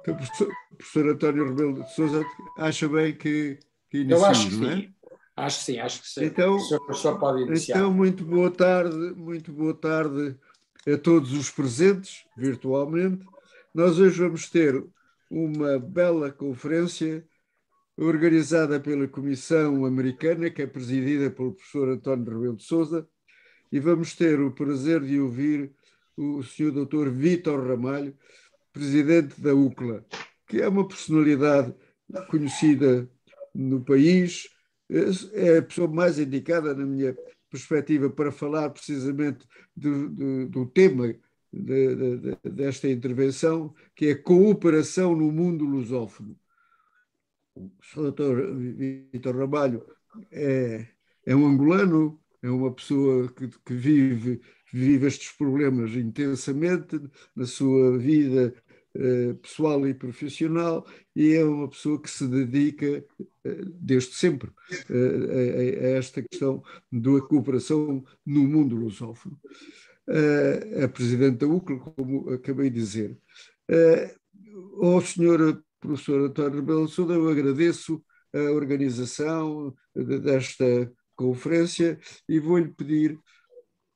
Então, professor, professor António Rebelo de Sousa acha bem que, que inicie, Eu acho que não é? sim. Acho que sim, acho que sim. Então, o senhor professor pode iniciar. Então, muito boa tarde, muito boa tarde a todos os presentes, virtualmente. Nós hoje vamos ter uma bela conferência organizada pela Comissão Americana, que é presidida pelo professor António Rebelo de Sousa, e vamos ter o prazer de ouvir o Sr. Dr. Vítor Ramalho, presidente da UCLA, que é uma personalidade conhecida no país, é a pessoa mais indicada, na minha perspectiva, para falar precisamente do, do, do tema de, de, desta intervenção, que é cooperação no mundo lusófono. O doutor Vitor Ramalho é, é um angolano, é uma pessoa que, que vive, vive estes problemas intensamente na sua vida eh, pessoal e profissional e é uma pessoa que se dedica eh, desde sempre eh, a, esta questão da cooperação no mundo lusófono a presidente da UCLA, como acabei de dizer. Ao senhor professor António Rebelo Souda, eu agradeço a organização desta conferência e vou-lhe pedir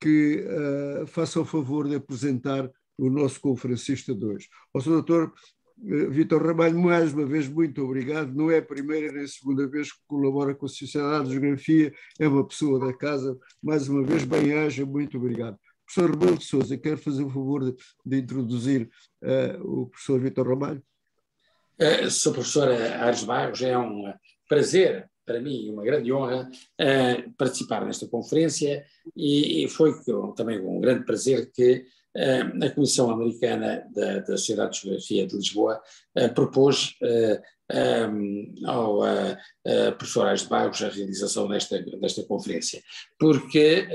que uh, faça o favor de apresentar o nosso conferencista de hoje. Ao Sr. Doutor uh, Vitor Ramalho, mais uma vez, muito obrigado. Não é a primeira nem a segunda vez que colabora com a Sociedade de Geografia, é uma pessoa da casa. Mais uma vez, bem-aja, muito obrigado. Professor Rebelo de Souza, quero fazer o favor de, de introduzir uh, o professor Vitor Ramalho. Uh, sou professor Ares Barros, é um prazer para mim uma grande honra uh, participar nesta conferência e, e foi também um grande prazer que uh, a Comissão Americana da, da, Sociedade de Geografia de Lisboa uh, propôs um, ao professor Ares de Barros a realização desta, desta conferência, porque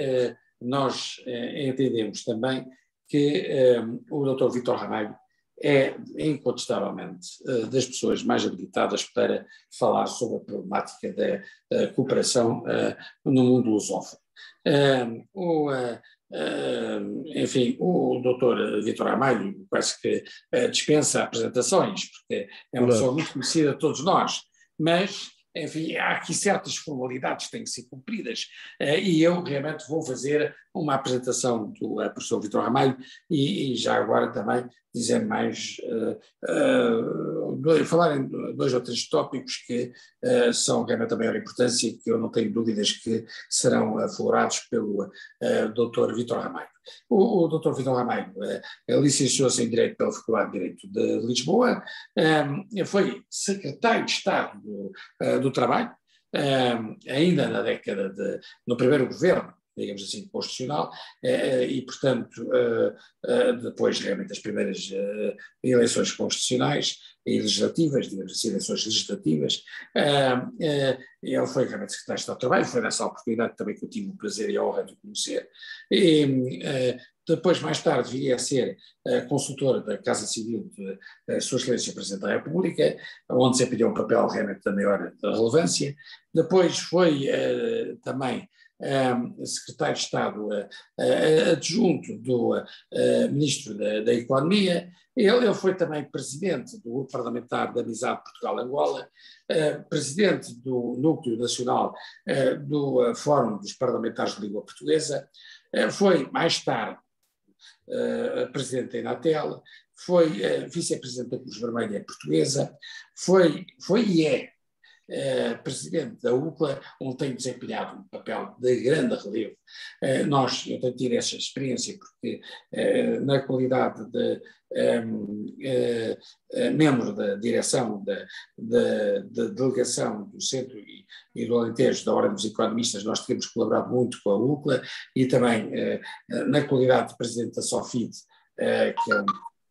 nós entendemos também que o Dr. Vitor Ramalho é incontestavelmente eh, das pessoas mais habilitadas para falar sobre a problemática da cooperação no mundo lusófono. O, enfim, o doutor Vitor Ramalho quase que dispensa apresentações, porque é uma pessoa muito conhecida de todos nós, mas enfim, há aqui certas formalidades que têm que ser cumpridas eh, e eu realmente vou fazer uma apresentação do uh, professor Vitor Ramalho e, e, já agora também dizer mais, uh, uh, falar em dois ou três tópicos que uh, são realmente da maior importância e que eu não tenho dúvidas que serão aflorados pelo uh, Dr. Vitor Ramalho. O, o Dr. Vitor Ramalho licenciou-se em Direito pela Faculdade de Direito de Lisboa, foi secretário de Estado do, do Trabalho, ainda na década de, no primeiro governo digamos assim, constitucional, eh, e, portanto, eh, eh, depois realmente as primeiras eleições constitucionais e legislativas, digamos assim, eleições legislativas, ele foi realmente secretário de Estado do Trabalho, foi nessa oportunidade também que eu tive o prazer e a honra de conhecer, e, depois, mais tarde, viria a ser consultor da Casa Civil de Sua Excelência Presidente da República, onde desempenhou um papel realmente da maior relevância. Depois foi também secretário de Estado uh, uh, adjunto do uh, Ministro da, da Economia, ele, ele, foi também presidente do Grupo Parlamentar da Amizade Portugal-Angola, presidente do Núcleo Nacional do Fórum dos Parlamentares de Língua Portuguesa, foi mais tarde presidente da Inatel, foi vice-presidente da Cruz Vermelha Portuguesa, foi, foi e é eh, presidente da UCLA, onde tenho desempenhado um papel de grande relevo. Eh, nós, eu tenho tido essa experiência porque, eh, na qualidade de membro da direção da, da, da, delegação do Centro e, e, do Alentejo da Ordem dos Economistas, nós temos colaborado muito com a UCLA e também na qualidade de presidente da SOFID, que é um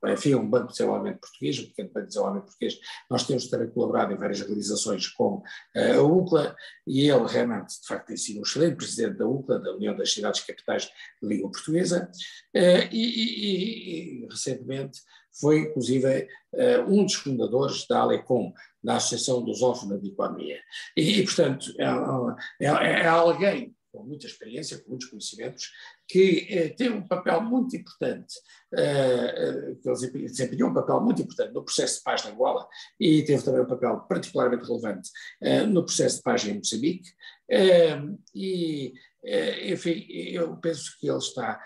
enfim, um banco de desenvolvimento português, um pequeno banco de desenvolvimento português, nós temos também colaborado em várias realizações com uh, a UCLA, e ele realmente, de facto, tem sido um excelente presidente da UCLA, da União das Cidades Capitais de Língua Portuguesa, uh, e, e, e, recentemente foi, inclusive, uh, um dos fundadores da Alecom, da Associação dos Órfãos de Economia. E, e portanto, é, é, é alguém com muita experiência, com muitos conhecimentos, que eh, tem um papel muito importante, eh, que eles desempenhou um papel muito importante no processo de paz na Angola e teve também um papel particularmente relevante no processo de paz em Moçambique. E, enfim, eu penso que ele está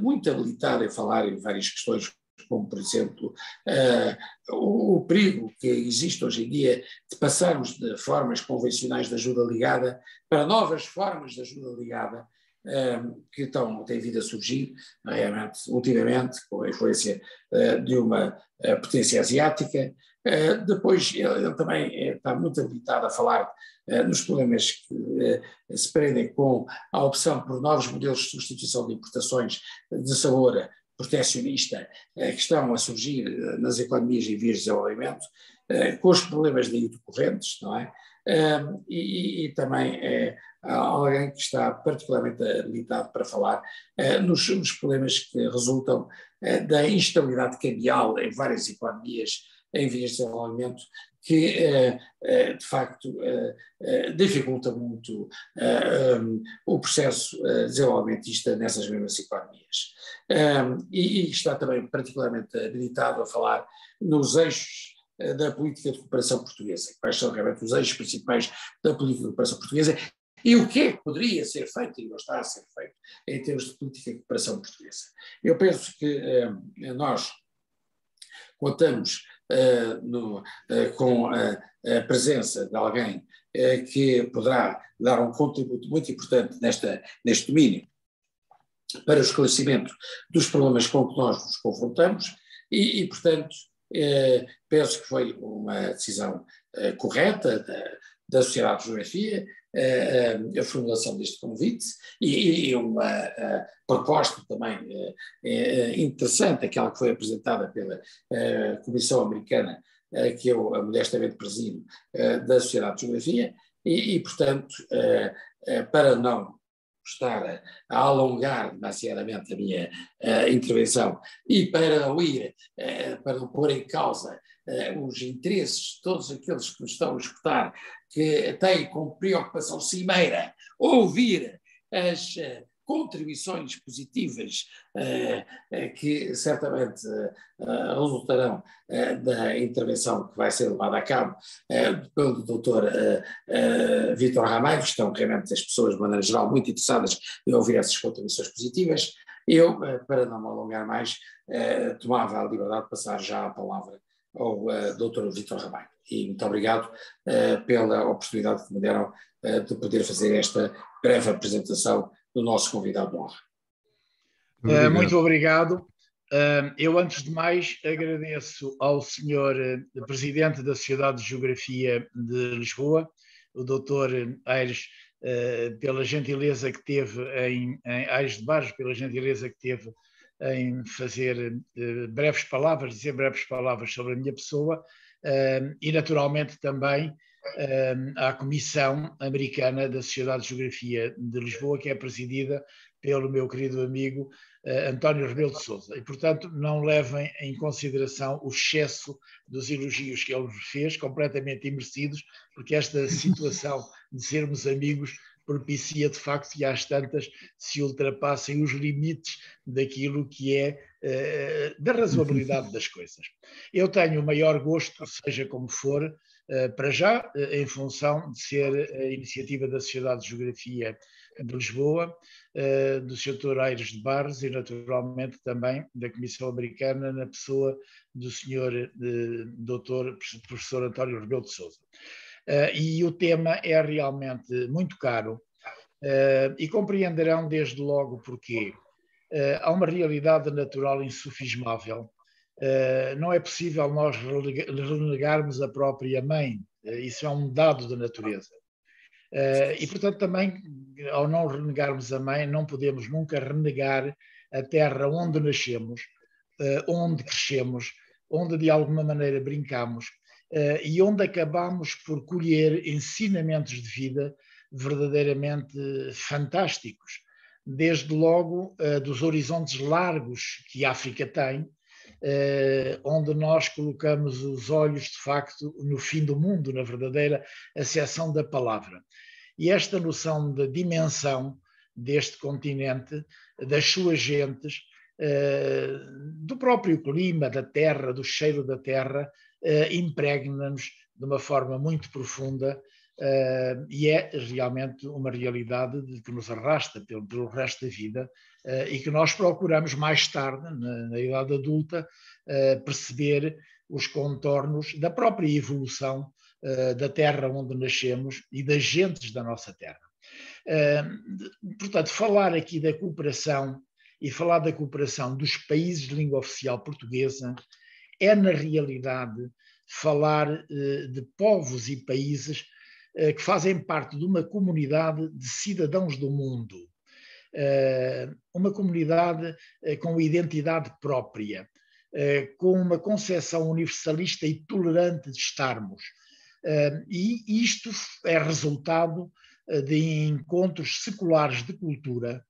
muito habilitado em falar em várias questões como por exemplo uh, o, o, perigo que existe hoje em dia de passarmos de formas convencionais de ajuda ligada para novas formas de ajuda ligada que estão, têm vindo a surgir, realmente, ultimamente, com a influência uh, de uma potência asiática. depois, ele, ele também está muito habilitado a falar nos problemas que se prendem com a opção por novos modelos de substituição de importações de sabor protecionista eh, que estão a surgir eh, nas economias em vias de desenvolvimento, eh, com os problemas daí decorrentes, não é? E, e, também é alguém que está particularmente habilitado para falar nos, nos problemas que resultam da instabilidade cambial em várias economias em vias de desenvolvimento que eh, eh, de facto eh, dificulta muito o processo desenvolvimentista nessas mesmas economias. E, está também particularmente habilitado a falar nos eixos da política de cooperação portuguesa, quais são realmente os eixos principais da política de cooperação portuguesa e o que é que poderia ser feito e não está a ser feito em termos de política de cooperação portuguesa. Eu penso que nós contamos uh, no, uh, com a, a, presença de alguém uh, que poderá dar um contributo muito importante nesta, neste domínio para o esclarecimento dos problemas com que nós nos confrontamos e, e portanto, penso que foi uma decisão correta da, da Sociedade de Geografia, a, a formulação deste convite e, uma proposta também interessante, aquela que foi apresentada pela Comissão Americana, que eu modestamente presido, da Sociedade de Geografia, e, e portanto, para não estar a, alongar demasiadamente a minha intervenção e para não ir, para não pôr em causa os interesses de todos aqueles que nos estão a escutar que tem como preocupação cimeira ouvir as uh, contribuições positivas uh, uh, que certamente resultarão da intervenção que vai ser levada a cabo pelo Dr. Vítor Ramalho, que estão realmente as pessoas, de maneira geral, muito interessadas em ouvir essas contribuições positivas. Eu, para não me alongar mais, tomava a liberdade de passar já a palavra ao Dr. Vítor Ramalho e muito obrigado pela oportunidade que me deram de poder fazer esta breve apresentação do nosso convidado de honra. Obrigado. Uh, muito obrigado. eu, antes de mais, agradeço ao senhor Presidente da Sociedade de Geografia de Lisboa, o Dr. Aires, pela gentileza que teve em, em Aires de Barros, pela gentileza que teve em fazer breves palavras, dizer breves palavras sobre a minha pessoa, e naturalmente também à Comissão Americana da Sociedade de Geografia de Lisboa, que é presidida pelo meu querido amigo uh, António Rebelo de Sousa. E, portanto, não levem em consideração o excesso dos elogios que ele fez, completamente imerecidos, porque esta situação de sermos amigos propicia de facto que às tantas se ultrapassem os limites daquilo que é uh, da razoabilidade das coisas. Eu tenho o maior gosto, seja como for, para já, uh, em função de ser a iniciativa da Sociedade de Geografia de Lisboa, do Sr. Aires de Barros e, naturalmente, também da Comissão Americana, na pessoa do Sr. Dr. Professor António Rebelo de Souza. E o tema é realmente muito caro e compreenderão desde logo porquê. Há uma realidade natural insufismável. Não é possível nós renegarmos a própria mãe, isso é um dado da natureza. e, portanto, também, ao não renegarmos a mãe, não podemos nunca renegar a terra onde nascemos, onde crescemos, onde de alguma maneira brincamos, e onde acabamos por colher ensinamentos de vida verdadeiramente fantásticos. Desde logo dos horizontes largos que a África tem, onde nós colocamos os olhos de facto no fim do mundo, na verdadeira acessão da palavra. E esta noção da dimensão deste continente, das suas gentes, do próprio clima da terra, do cheiro da terra, impregna-nos de uma forma muito profunda Uh, e é realmente uma realidade que nos arrasta pelo, pelo resto da vida uh, e que nós procuramos mais tarde, na, na idade adulta, uh, perceber os contornos da própria evolução da terra onde nascemos e das gentes da nossa terra. portanto, falar aqui da cooperação e falar da cooperação dos países de língua oficial portuguesa é, na realidade, falar de povos e países que fazem parte de uma comunidade de cidadãos do mundo, eh, uma comunidade eh, com identidade própria, com uma concepção universalista e tolerante de estarmos. E isto é resultado de encontros seculares de cultura,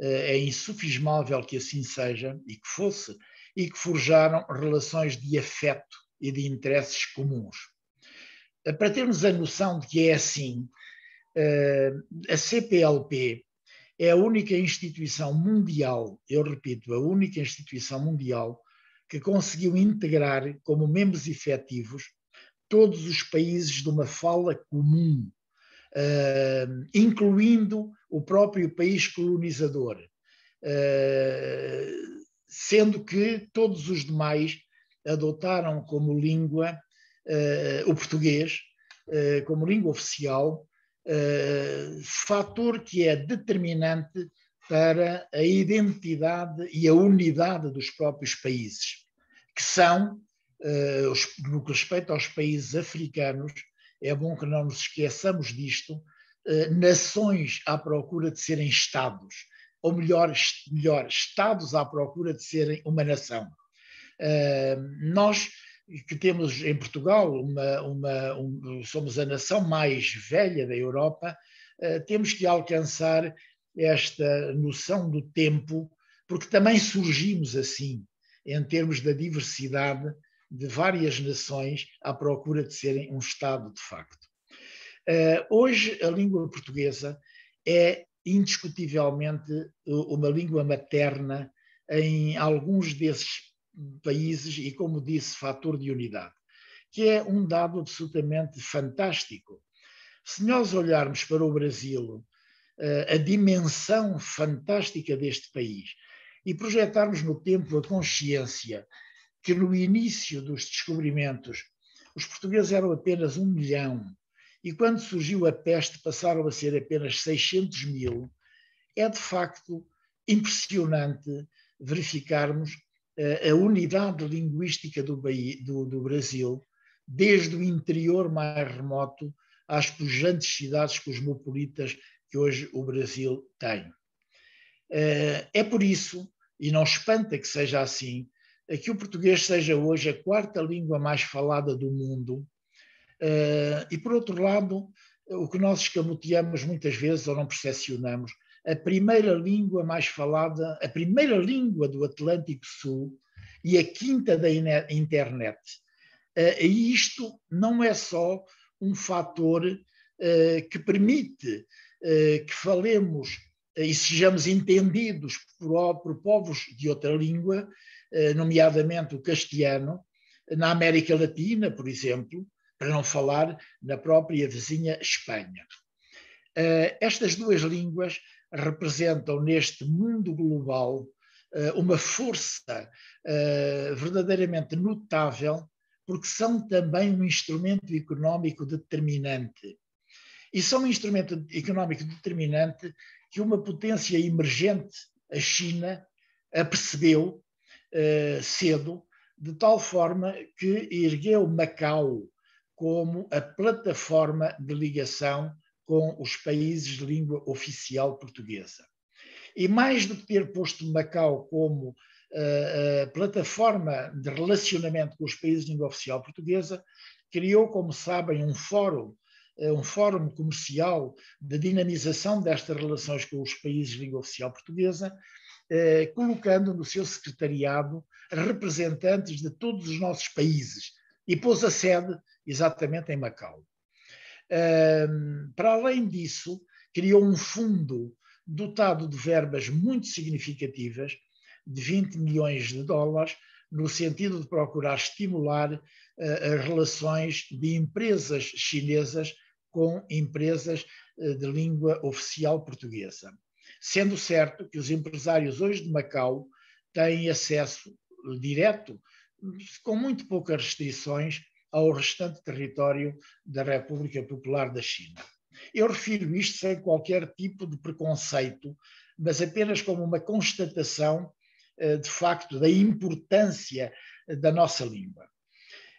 é insufismável que assim seja e que fosse, e que forjaram relações de afeto e de interesses comuns. Eh, para termos a noção de que é assim, eh, a CPLP é a única instituição mundial, eu repito, a única instituição mundial que conseguiu integrar como membros efetivos todos os países de uma fala comum, eh, incluindo o próprio país colonizador, sendo que todos os demais adotaram como língua o português uh, como língua oficial, uh, fator que é determinante para a identidade e a unidade dos próprios países, que são, no que respeita aos países africanos, é bom que não nos esqueçamos disto, nações à procura de serem Estados, ou melhor, melhor Estados à procura de serem uma nação. nós que temos em Portugal, uma, uma, um, somos a nação mais velha da Europa, uh, temos que alcançar esta noção do tempo, porque também surgimos assim, em termos da diversidade de várias nações à procura de serem um Estado de facto. Uh, hoje, a língua portuguesa é indiscutivelmente uma língua materna em alguns desses países e, como disse, fator de unidade, que é um dado absolutamente fantástico. Se nós olharmos para o Brasil, eh, a dimensão fantástica deste país e projetarmos no tempo a consciência que no início dos descobrimentos os portugueses eram apenas um milhão e quando surgiu a peste passaram a ser apenas 600 mil, é de facto impressionante verificarmos a unidade linguística do, do, do Brasil, desde o interior mais remoto às pujantes cidades cosmopolitas que hoje o Brasil tem. Eh, é por isso, e não espanta que seja assim, que o português seja hoje a quarta língua mais falada do mundo. Eh, e, por outro lado, o que nós escamoteamos muitas vezes ou não percepcionamos a primeira língua mais falada, a primeira língua do Atlântico Sul e a quinta da internet. Eh, e isto não é só um fator eh, que permite eh, que falemos e sejamos entendidos por, povos de outra língua, nomeadamente o castelhano, na América Latina, por exemplo, para não falar na própria vizinha Espanha. Estas duas línguas representam neste mundo global eh, uma força eh, verdadeiramente notável, porque são também um instrumento económico determinante. E são um instrumento económico determinante que uma potência emergente, a China, apercebeu uh, cedo, de tal forma que ergueu Macau como a plataforma de ligação com os países de língua oficial portuguesa. E mais do que ter posto Macau como uh, plataforma de relacionamento com os países de língua oficial portuguesa, criou, como sabem, um fórum, uh, um fórum comercial de dinamização destas relações com os países de língua oficial portuguesa, uh, colocando no seu secretariado representantes de todos os nossos países e pôs a sede exatamente em Macau para além disso, criou um fundo dotado de verbas muito significativas, de 20 milhões de dólares, no sentido de procurar estimular uh, as relações de empresas chinesas com empresas uh, de língua oficial portuguesa. Sendo certo que os empresários hoje de Macau têm acesso direto, com muito poucas restrições, ao restante território da República Popular da China. Eu refiro isto sem qualquer tipo de preconceito, mas apenas como uma constatação, eh, de facto, da importância da nossa língua.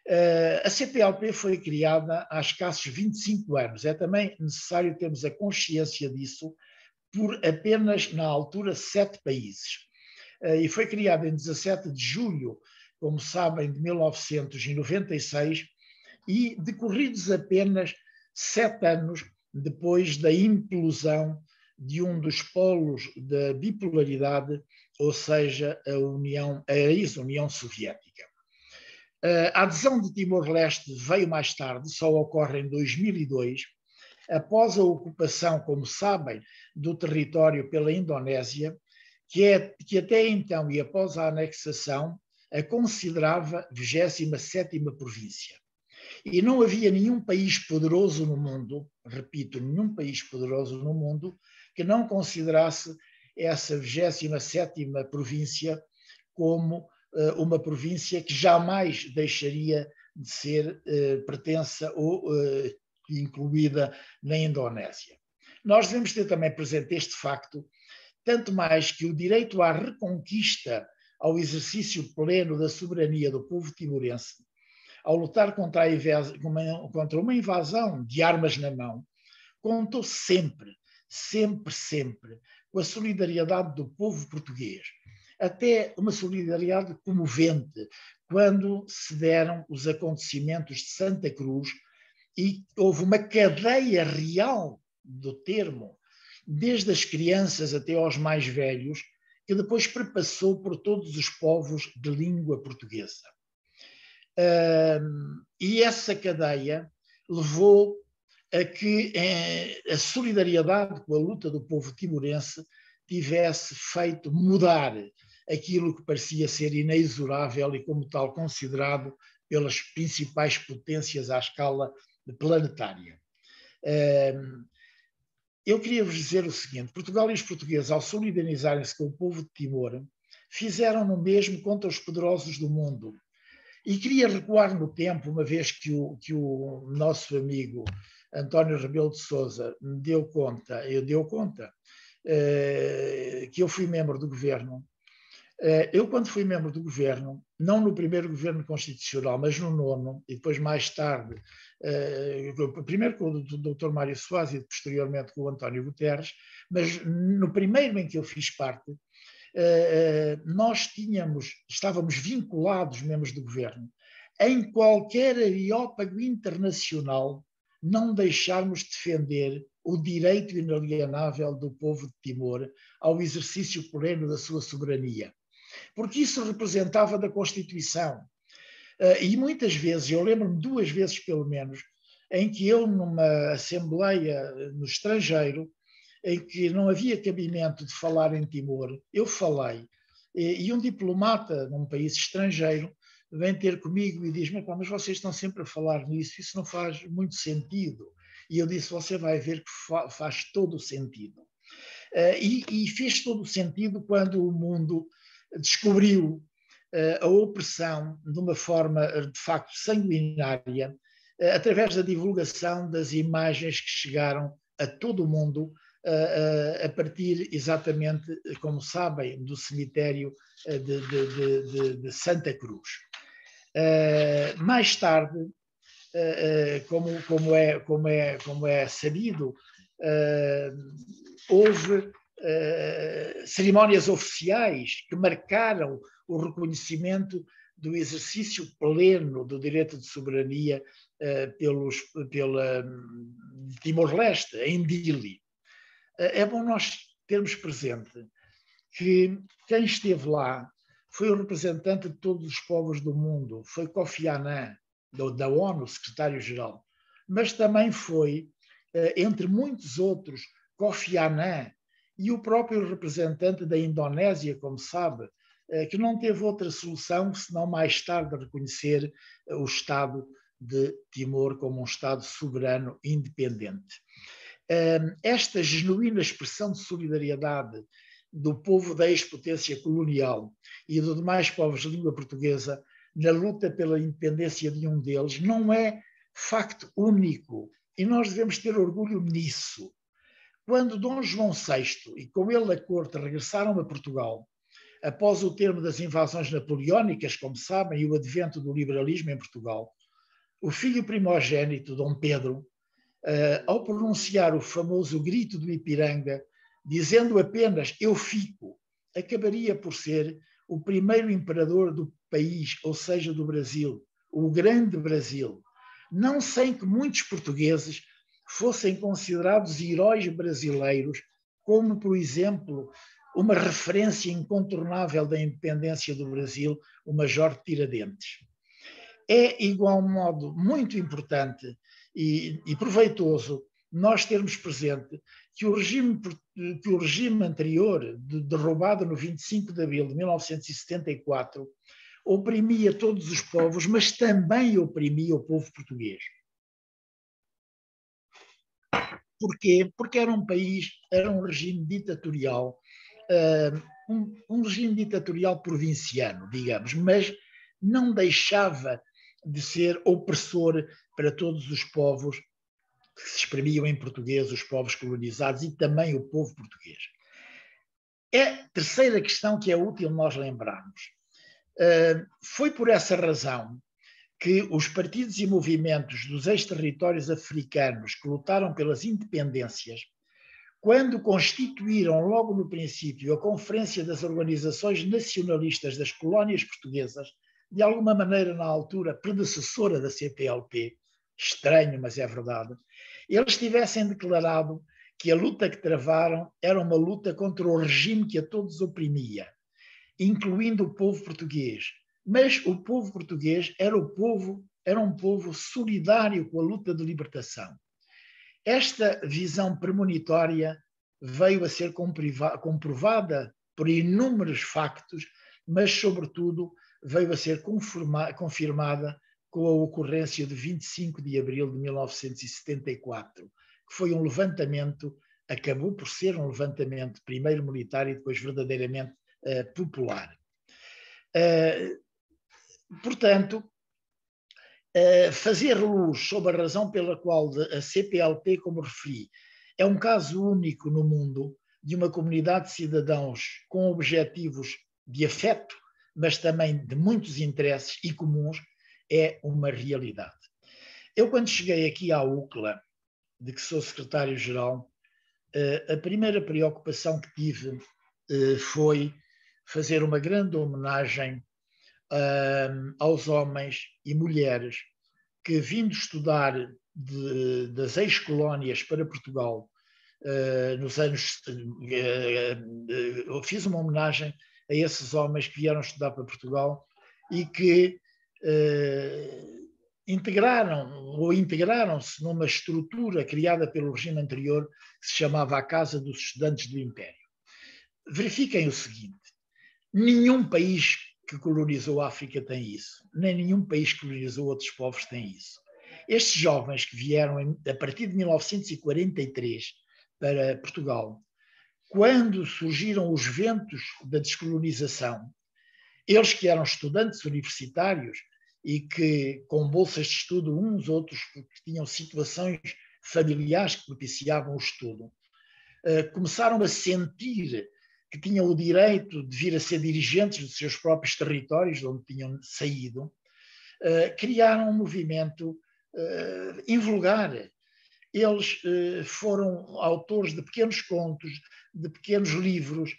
Eh, a CPLP foi criada há escassos 25 anos. É também necessário termos a consciência disso por apenas, na altura, sete países. Eh, e foi criada em 17 de julho como sabem, de 1996, e decorridos apenas sete anos depois da implosão de um dos polos da bipolaridade, ou seja, a União, a ex-União Soviética. A adesão de Timor-Leste veio mais tarde, só ocorre em 2002, após a ocupação, como sabem, do território pela Indonésia, que, é, que até então e após a anexação a considerava 27ª província. E não havia nenhum país poderoso no mundo, repito, nenhum país poderoso no mundo, que não considerasse essa 27ª província como uh, uma província que jamais deixaria de ser uh, pertença ou uh, incluída na Indonésia. Nós devemos ter também presente este facto, tanto mais que o direito à reconquista ao exercício pleno da soberania do povo timorense, ao lutar contra, contra uma invasão de armas na mão, contou sempre, sempre, sempre com a solidariedade do povo português. Até uma solidariedade comovente, quando se deram os acontecimentos de Santa Cruz e houve uma cadeia real do termo, desde as crianças até aos mais velhos, que depois perpassou por todos os povos de língua portuguesa. e essa cadeia levou a que eh, a solidariedade com a luta do povo timorense tivesse feito mudar aquilo que parecia ser inexorável e, como tal, considerado pelas principais potências à escala planetária. Eu queria vos dizer o seguinte: Portugal e os portugueses, ao solidarizarem-se com o povo de Timor, fizeram o mesmo contra os poderosos do mundo. E queria recuar no tempo, uma vez que o, que o nosso amigo António Rebelo de Souza me deu conta, eu deu conta, eh, que eu fui membro do governo. Eh, eu, quando fui membro do governo, não no primeiro governo constitucional, mas no nono, e depois mais tarde primeiro com o Dr. Mário Soares e posteriormente com o António Guterres, mas no primeiro em que eu fiz parte, eh, eh, nós tínhamos, estávamos vinculados, membros do governo, em qualquer areópago internacional, não deixarmos defender o direito inalienável do povo de Timor ao exercício pleno da sua soberania. Porque isso representava da Constituição. Uh, e muitas vezes, eu lembro-me duas vezes pelo menos, em que eu, numa assembleia no estrangeiro, em que não havia cabimento de falar em Timor, eu falei. E, um diplomata num país estrangeiro vem ter comigo e diz-me: Mas vocês estão sempre a falar nisso, isso não faz muito sentido. E eu disse: Você vai ver que fa faz todo o sentido. Uh, e, e fez todo o sentido quando o mundo descobriu a opressão de uma forma de facto sanguinária, eh, através da divulgação das imagens que chegaram a todo o mundo a partir exatamente, como sabem, do cemitério de, de, de, de Santa Cruz. Mais tarde, como, como, é, como, é, como é sabido, houve cerimónias oficiais que marcaram o reconhecimento do exercício pleno do direito de soberania uh, pelos, pela Timor-Leste, em Dili. Uh, é bom nós termos presente que quem esteve lá foi o representante de todos os povos do mundo, foi Kofi Annan, da ONU, secretário-geral, mas também foi, uh, entre muitos outros, Kofi Annan e o próprio representante da Indonésia, como sabe, que não teve outra solução senão mais tarde reconhecer eh, o Estado de Timor como um Estado soberano independente. Ehm, esta genuína expressão de solidariedade do povo da ex-potência colonial e dos demais povos de língua portuguesa na luta pela independência de um deles não é facto único e nós devemos ter orgulho nisso. Quando Dom João VI e com ele a corte regressaram a Portugal, após o termo das invasões napoleónicas, como sabem, e o advento do liberalismo em Portugal, o filho primogênito, Dom Pedro, uh, ao pronunciar o famoso grito do Ipiranga, dizendo apenas eu fico, acabaria por ser o primeiro imperador do país, ou seja, do Brasil, o grande Brasil, não sem que muitos portugueses fossem considerados heróis brasileiros, como, por exemplo, uma referência incontornável da independência do Brasil, o Major Tiradentes. É, igual modo, muito importante e, e proveitoso nós termos presente que o regime, que o regime anterior, de, derrubado no 25 de abril de 1974, oprimia todos os povos, mas também oprimia o povo português. Porquê? Porque era um país, era um regime ditatorial, um, regime ditatorial provinciano, digamos, mas não deixava de ser opressor para todos os povos que se exprimiam em português, os povos colonizados e também o povo português. É terceira questão que é útil nós lembrarmos. Uh, foi por essa razão que os partidos e movimentos dos ex-territórios africanos que lutaram pelas independências, quando constituíram logo no princípio a Conferência das Organizações Nacionalistas das Colónias Portuguesas, de alguma maneira na altura predecessora da CPLP, estranho, mas é verdade, eles tivessem declarado que a luta que travaram era uma luta contra o regime que a todos oprimia, incluindo o povo português. Mas o povo português era o povo, era um povo solidário com a luta de libertação. Esta visão premonitória veio a ser comprovada por inúmeros factos, mas, sobretudo, veio a ser confirmada com a ocorrência de 25 de abril de 1974, que foi um levantamento, acabou por ser um levantamento primeiro militar e depois verdadeiramente uh, popular. Uh, portanto, fazer luz sobre a razão pela qual a CPLP, como referi, é um caso único no mundo de uma comunidade de cidadãos com objetivos de afeto, mas também de muitos interesses e comuns, é uma realidade. Eu, quando cheguei aqui à UCLA, de que sou secretário-geral, eh, a primeira preocupação que tive eh, foi fazer uma grande homenagem aos homens e mulheres que, vindo estudar de, das ex-colónias para Portugal, eh, nos anos. Eu fiz uma homenagem a esses homens que vieram estudar para Portugal e que eh, integraram ou integraram-se numa estrutura criada pelo regime anterior que se chamava a Casa dos Estudantes do Império. Verifiquem o seguinte: nenhum país que colonizou a África tem isso, nem nenhum país que colonizou outros povos tem isso. Estes jovens que vieram a partir de 1943 para Portugal, quando surgiram os ventos da descolonização, eles que eram estudantes universitários e que, com bolsas de estudo, uns outros que tinham situações familiares que propiciavam o estudo, eh, começaram a sentir que tinham o direito de vir a ser dirigentes dos seus próprios territórios, de onde tinham saído, eh, criaram um movimento eh, invulgar. Eles foram autores de pequenos contos, de pequenos livros,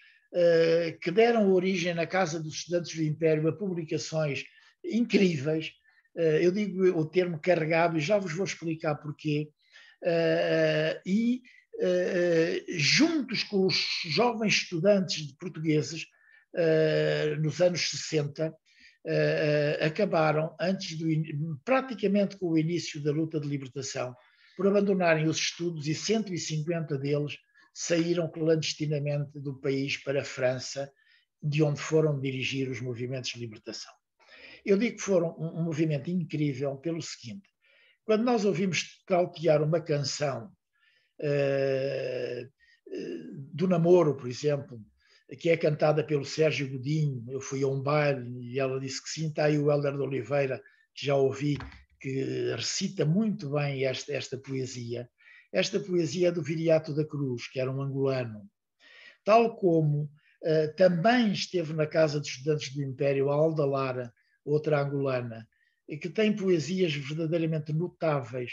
que deram origem na Casa dos Estudantes do Império a publicações incríveis. Eu digo o termo carregado e já vos vou explicar porquê. E juntos com os jovens estudantes portugueses, nos anos 60, acabaram, antes do, praticamente com o início da luta de libertação, por abandonarem os estudos e 150 deles saíram clandestinamente do país para a França, de onde foram dirigir os movimentos de libertação. Eu digo que foram um, movimento incrível pelo seguinte: quando nós ouvimos trautear uma canção do namoro, por exemplo, que é cantada pelo Sérgio Godinho, eu fui a um baile e ela disse que sim, está aí o Helder de Oliveira, que já ouvi, que recita muito bem esta, esta poesia. Esta poesia é do Viriato da Cruz, que era um angolano. Tal como uh, também esteve na Casa dos Estudantes do Império a Alda Lara, outra angolana, que tem poesias verdadeiramente notáveis,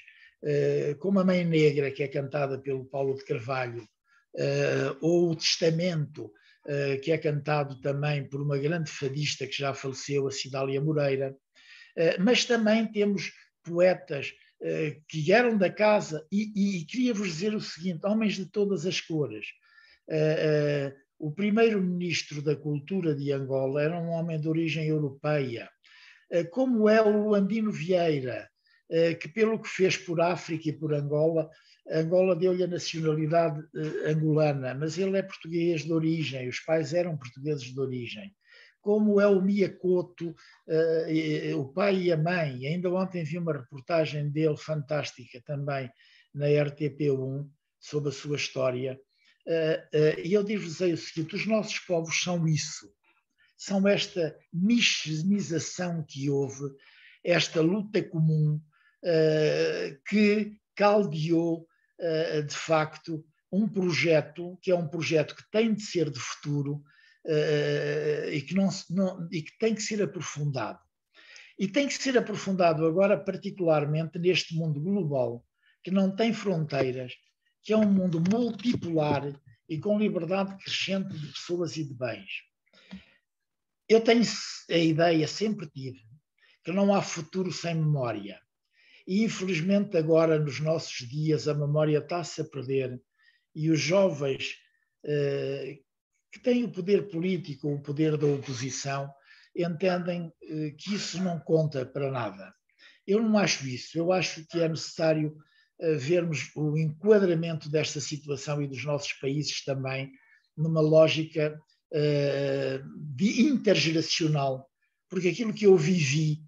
como a Mãe Negra, que é cantada pelo Paulo de Carvalho, uh, ou o Testamento, que é cantado também por uma grande fadista que já faleceu, a Cidália Moreira. mas também temos poetas eh, que eram da casa, e, e queria-vos dizer o seguinte: homens de todas as cores. O primeiro-ministro da Cultura de Angola era um homem de origem europeia, como é o Andino Vieira, que, pelo que fez por África e por Angola, Angola deu-lhe a nacionalidade angolana, mas ele é português de origem, os pais eram portugueses de origem como é o Miyakoto, uh, o pai e a mãe. Ainda ontem vi uma reportagem dele fantástica também na RTP1 sobre a sua história. E eu digo-vos o seguinte: os nossos povos são isso, são esta miscização que houve, esta luta comum que caldeou, de facto, um projeto que é um projeto que tem de ser de futuro, uh, e, que não, não, e que tem que ser aprofundado. E tem que ser aprofundado agora, particularmente neste mundo global, que não tem fronteiras, que é um mundo multipolar e com liberdade crescente de pessoas e de bens. Eu tenho a ideia, sempre tive, que não há futuro sem memória. E infelizmente agora, nos nossos dias, a memória está-se a perder e os jovens eh, que têm o poder político, o poder da oposição, entendem eh, que isso não conta para nada. Eu não acho isso. Eu acho que é necessário eh, vermos o enquadramento desta situação e dos nossos países também numa lógica de intergeracional, porque aquilo que eu vivi,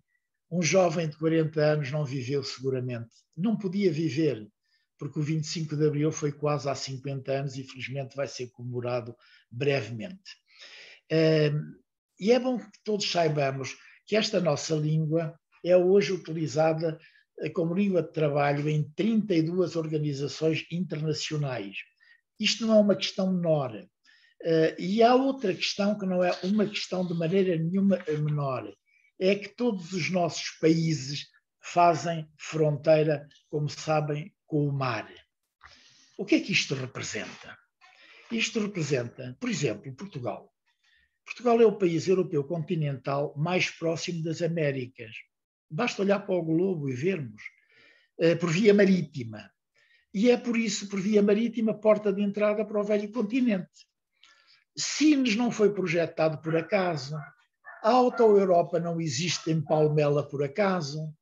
um jovem de 40 anos não viveu seguramente, não podia viver, porque o 25 de Abril foi quase há 50 anos e felizmente vai ser comemorado brevemente. E é bom que todos saibamos que esta nossa língua é hoje utilizada eh, como língua de trabalho em 32 organizações internacionais. Isto não é uma questão menor. Eh, e há outra questão que não é uma questão de maneira nenhuma menor. É que todos os nossos países fazem fronteira, como sabem, com o mar. O que é que isto representa? Isto representa, por exemplo, Portugal. Portugal é o país europeu continental mais próximo das Américas. Basta olhar para o globo e vermos. Eh, por via marítima. E é por isso, por via marítima, porta de entrada para o velho continente. Sines não foi projetado por acaso. A Auto-Europa não existe em Palmela por acaso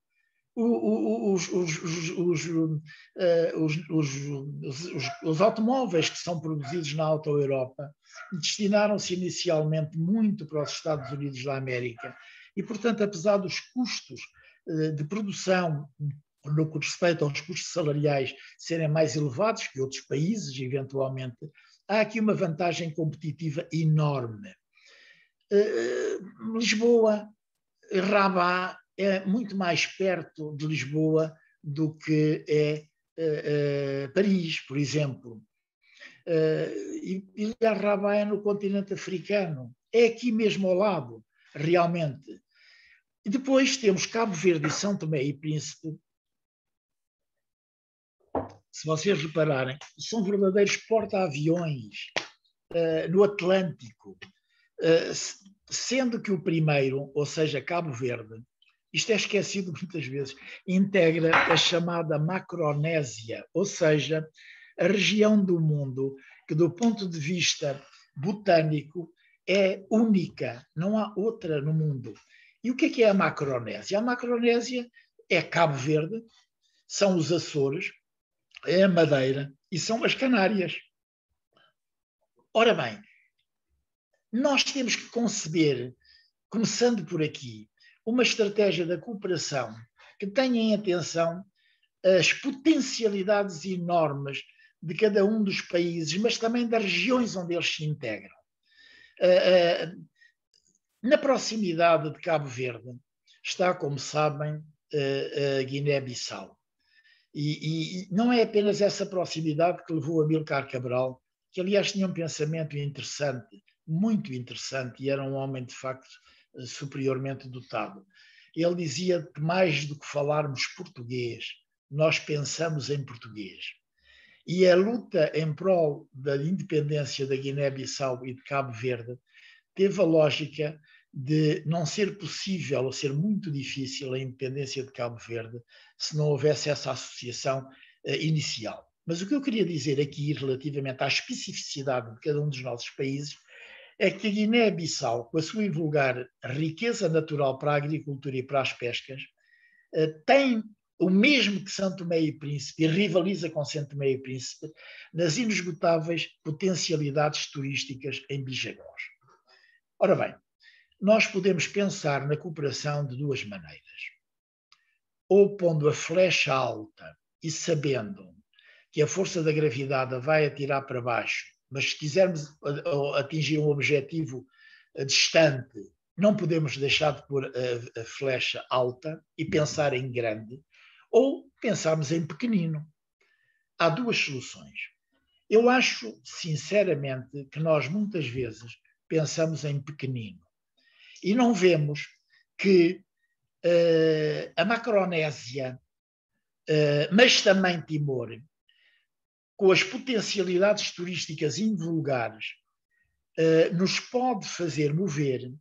os, os, os, automóveis que são produzidos na Auto Europa destinaram-se inicialmente muito para os Estados Unidos da América e, portanto, apesar dos custos eh, de produção no que respeita aos custos salariais serem mais elevados que outros países, eventualmente, há aqui uma vantagem competitiva enorme. Eh, Lisboa, Rabat, é muito mais perto de Lisboa do que é uh, uh, Paris, por exemplo. Uh, e Ilha Rabat é no continente africano, é aqui mesmo ao lado, realmente. E depois temos Cabo Verde e São Tomé e Príncipe. Se vocês repararem, são verdadeiros porta-aviões no Atlântico, sendo que o primeiro, ou seja, Cabo Verde, isto é esquecido muitas vezes, integra a chamada Macronésia, ou seja, a região do mundo que, do ponto de vista botânico, é única, não há outra no mundo. E o que é, que é a Macronésia? A Macronésia é Cabo Verde, são os Açores, é a Madeira e são as Canárias. ora bem, nós temos que conceber, começando por aqui, uma estratégia da cooperação que tenha em atenção as potencialidades enormes de cada um dos países, mas também das regiões onde eles se integram. Uh, uh, na proximidade de Cabo Verde está, como sabem, a Guiné-Bissau. E, e, não é apenas essa proximidade que levou a Milcar Cabral, que aliás tinha um pensamento interessante, muito interessante, e era um homem de facto superiormente dotado. Ele dizia que mais do que falarmos português, nós pensamos em português. E a luta em prol da independência da Guiné-Bissau e de Cabo Verde teve a lógica de não ser possível ou ser muito difícil a independência de Cabo Verde se não houvesse essa associação uh, inicial. Mas o que eu queria dizer aqui, relativamente à especificidade de cada um dos nossos países, é que a Guiné-Bissau, com a sua invulgar riqueza natural para a agricultura e para as pescas, uh, tem o mesmo que Santo Tomé e Príncipe, e rivaliza com Santo Tomé e Príncipe, nas inesgotáveis potencialidades turísticas em Bijagós. Ora bem, nós podemos pensar na cooperação de duas maneiras. Ou pondo a flecha alta e sabendo que a força da gravidade a vai atirar para baixo, mas se quisermos atingir um objetivo distante, não podemos deixar de pôr a, a flecha alta e pensar em grande, ou pensarmos em pequenino. Há duas soluções. Eu acho, sinceramente, que nós muitas vezes pensamos em pequenino e não vemos que uh, a Macronésia, uh, mas também Timor, com as potencialidades turísticas invulgares, uh, nos pode fazer mover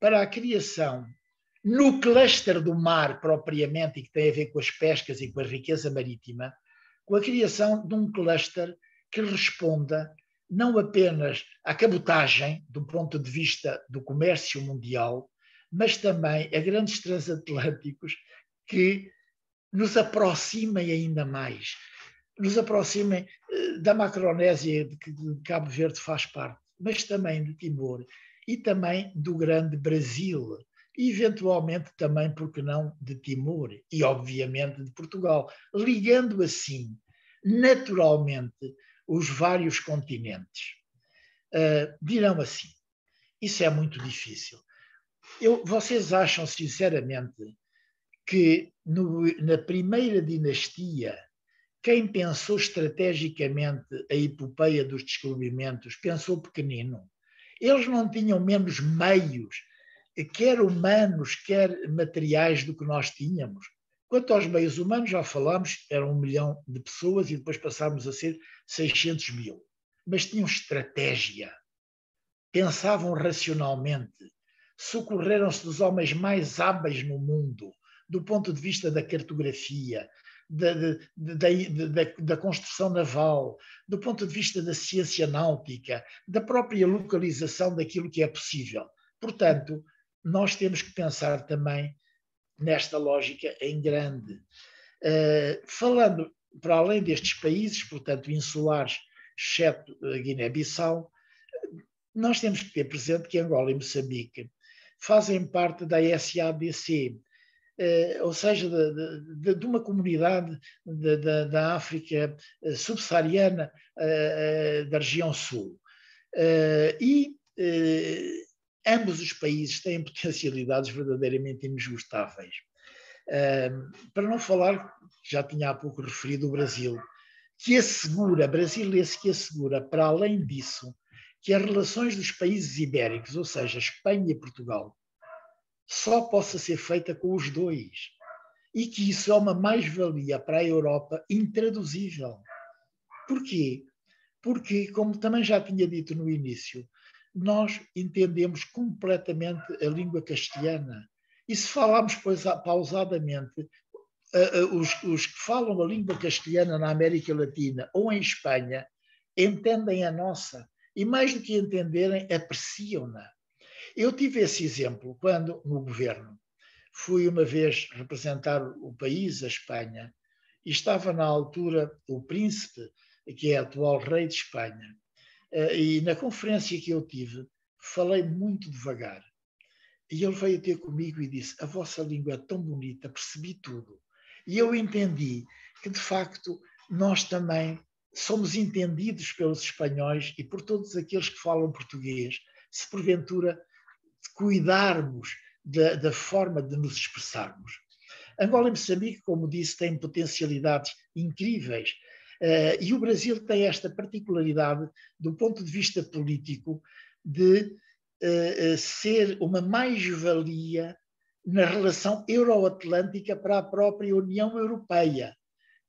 para a criação no cluster do mar propriamente, e que tem a ver com as pescas e com a riqueza marítima, com a criação de um cluster que responda não apenas à cabotagem, do ponto de vista do comércio mundial, mas também a grandes transatlânticos que nos aproximem ainda mais, nos aproximem eh, da Macronésia, de que Cabo Verde faz parte, mas também de Timor e também do grande Brasil, e eventualmente também, porque não, de Timor e obviamente de Portugal, ligando assim naturalmente os vários continentes. Uh, dirão assim, isso é muito difícil. Eu, vocês acham sinceramente que no, na primeira dinastia quem pensou estrategicamente a epopeia dos descobrimentos pensou pequenino. Eles não tinham menos meios quer humanos, quer materiais do que nós tínhamos. Quanto aos meios humanos, já falámos, eram um milhão de pessoas e depois passámos a ser 600 mil. Mas tinham estratégia, pensavam racionalmente, socorreram-se dos homens mais hábeis no mundo, do ponto de vista da cartografia, da, da, da, da, construção naval, do ponto de vista da ciência náutica, da própria localização daquilo que é possível. Portanto, nós temos que pensar também nesta lógica em grande. Uh, falando para além destes países, portanto, insulares, exceto a Guiné-Bissau, nós temos que ter presente que Angola e Moçambique fazem parte da SADC, uh, ou seja, de, de, de uma comunidade de, da África eh, subsaariana, uh, da região sul. e ambos os países têm potencialidades verdadeiramente inesgotáveis. para não falar, já tinha há pouco referido o Brasil, que assegura, Brasil esse que assegura, para além disso, que as relações dos países ibéricos, ou seja, Espanha e Portugal, só possa ser feita com os dois. E que isso é uma mais-valia para a Europa intraduzível. Porquê? Porque, como também já tinha dito no início, nós entendemos completamente a língua castelhana. E se falarmos pausadamente, os, os que falam a língua castelhana na América Latina ou em Espanha entendem a nossa. E mais do que entenderem, apreciam-na. Eu tive esse exemplo quando, no governo, fui uma vez representar o país, a Espanha, e estava na altura o príncipe, que é atual rei de Espanha, e na conferência que eu tive, falei muito devagar. E ele veio ter comigo e disse: A vossa língua é tão bonita, percebi tudo. E eu entendi que, de facto, nós também somos entendidos pelos espanhóis e por todos aqueles que falam português, se porventura cuidarmos da, da forma de nos expressarmos. Angola e Moçambique, como disse, têm potencialidades incríveis. Uh, e o Brasil tem esta particularidade, do ponto de vista político, de uh, ser uma mais-valia na relação euroatlântica para a própria União Europeia,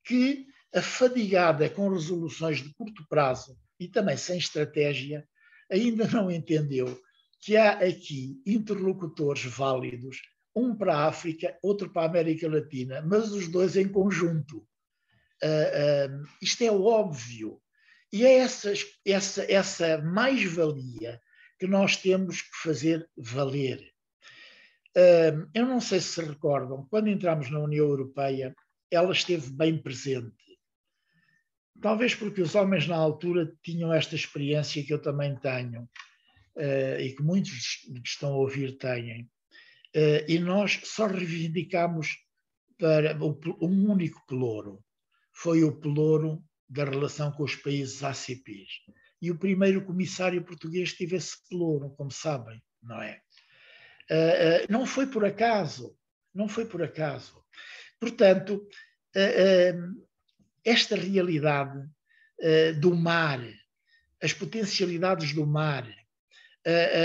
que, afadigada com resoluções de curto prazo e também sem estratégia, ainda não entendeu que há aqui interlocutores válidos, um para a África, outro para a América Latina, mas os dois em conjunto. Uh, uh, isto é óbvio. E é essa, essa, mais-valia que nós temos que fazer valer. Uh, eu não sei se se recordam, quando entramos na União Europeia, ela esteve bem presente. Talvez porque os homens na altura tinham esta experiência que eu também tenho uh, e que muitos que estão a ouvir têm. Uh, e nós só reivindicamos para um único pelouro. Foi o pelouro da relação com os países ACPs. E o primeiro comissário português teve esse pelouro, como sabem, não é? Uh, não foi por acaso, não foi por acaso. Portanto, esta realidade do mar, as potencialidades do mar,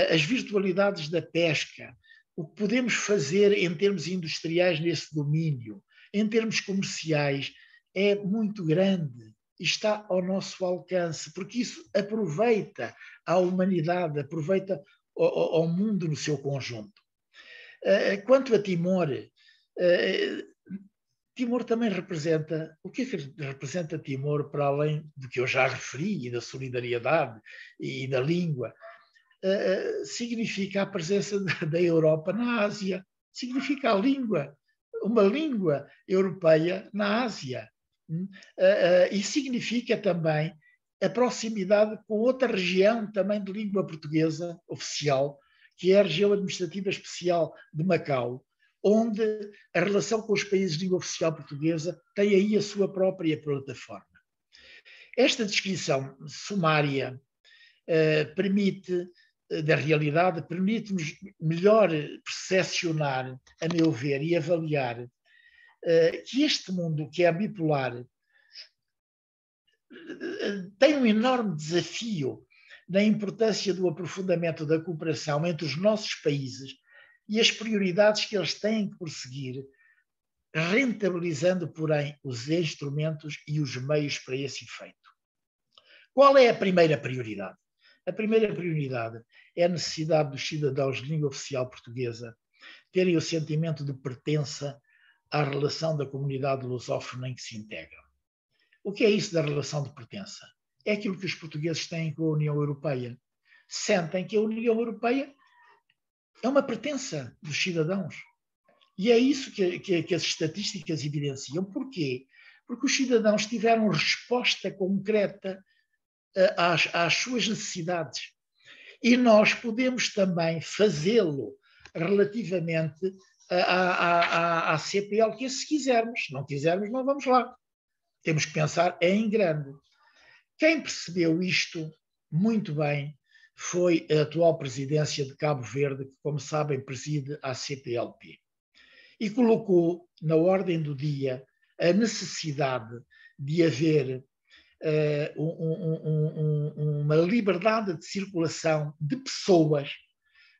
as virtualidades da pesca, o que podemos fazer em termos industriais nesse domínio, em termos comerciais, é muito grande está ao nosso alcance, porque isso aproveita a humanidade, aproveita ao, mundo no seu conjunto. Quanto a Timor, Timor também representa. O que é que representa Timor para além do que eu já referi, e da solidariedade e da língua? Uh, significa a presença da Europa na Ásia, significa a língua, uma língua europeia na Ásia. Uh, uh, e significa também a proximidade com outra região também de língua portuguesa oficial, que é a região administrativa especial de Macau, onde a relação com os países de língua oficial portuguesa tem aí a sua própria plataforma. Esta descrição sumária uh, permite da realidade permite-nos melhor percepcionar, a meu ver, e avaliar uh, que este mundo que é bipolar uh, tem um enorme desafio na importância do aprofundamento da cooperação entre os nossos países e as prioridades que eles têm que prosseguir, rentabilizando, porém, os instrumentos e os meios para esse efeito. Qual é a primeira prioridade? A primeira prioridade é a necessidade dos cidadãos de língua oficial portuguesa terem o sentimento de pertença à relação da comunidade lusófona em que se integram. O que é isso da relação de pertença? É aquilo que os portugueses têm com a União Europeia. Sentem que a União Europeia é uma pertença dos cidadãos. E é isso que, que, que as estatísticas evidenciam. Porquê? Porque os cidadãos tiveram resposta concreta às, às suas necessidades. E nós podemos também fazê-lo relativamente à, à, à, CPL, que se quisermos. Se não quisermos, não vamos lá. Temos que pensar em grande. Quem percebeu isto muito bem foi a atual presidência de Cabo Verde, que, como sabem, preside a CPLP. E colocou na ordem do dia a necessidade de haver uh, um, um, uma liberdade de circulação de pessoas,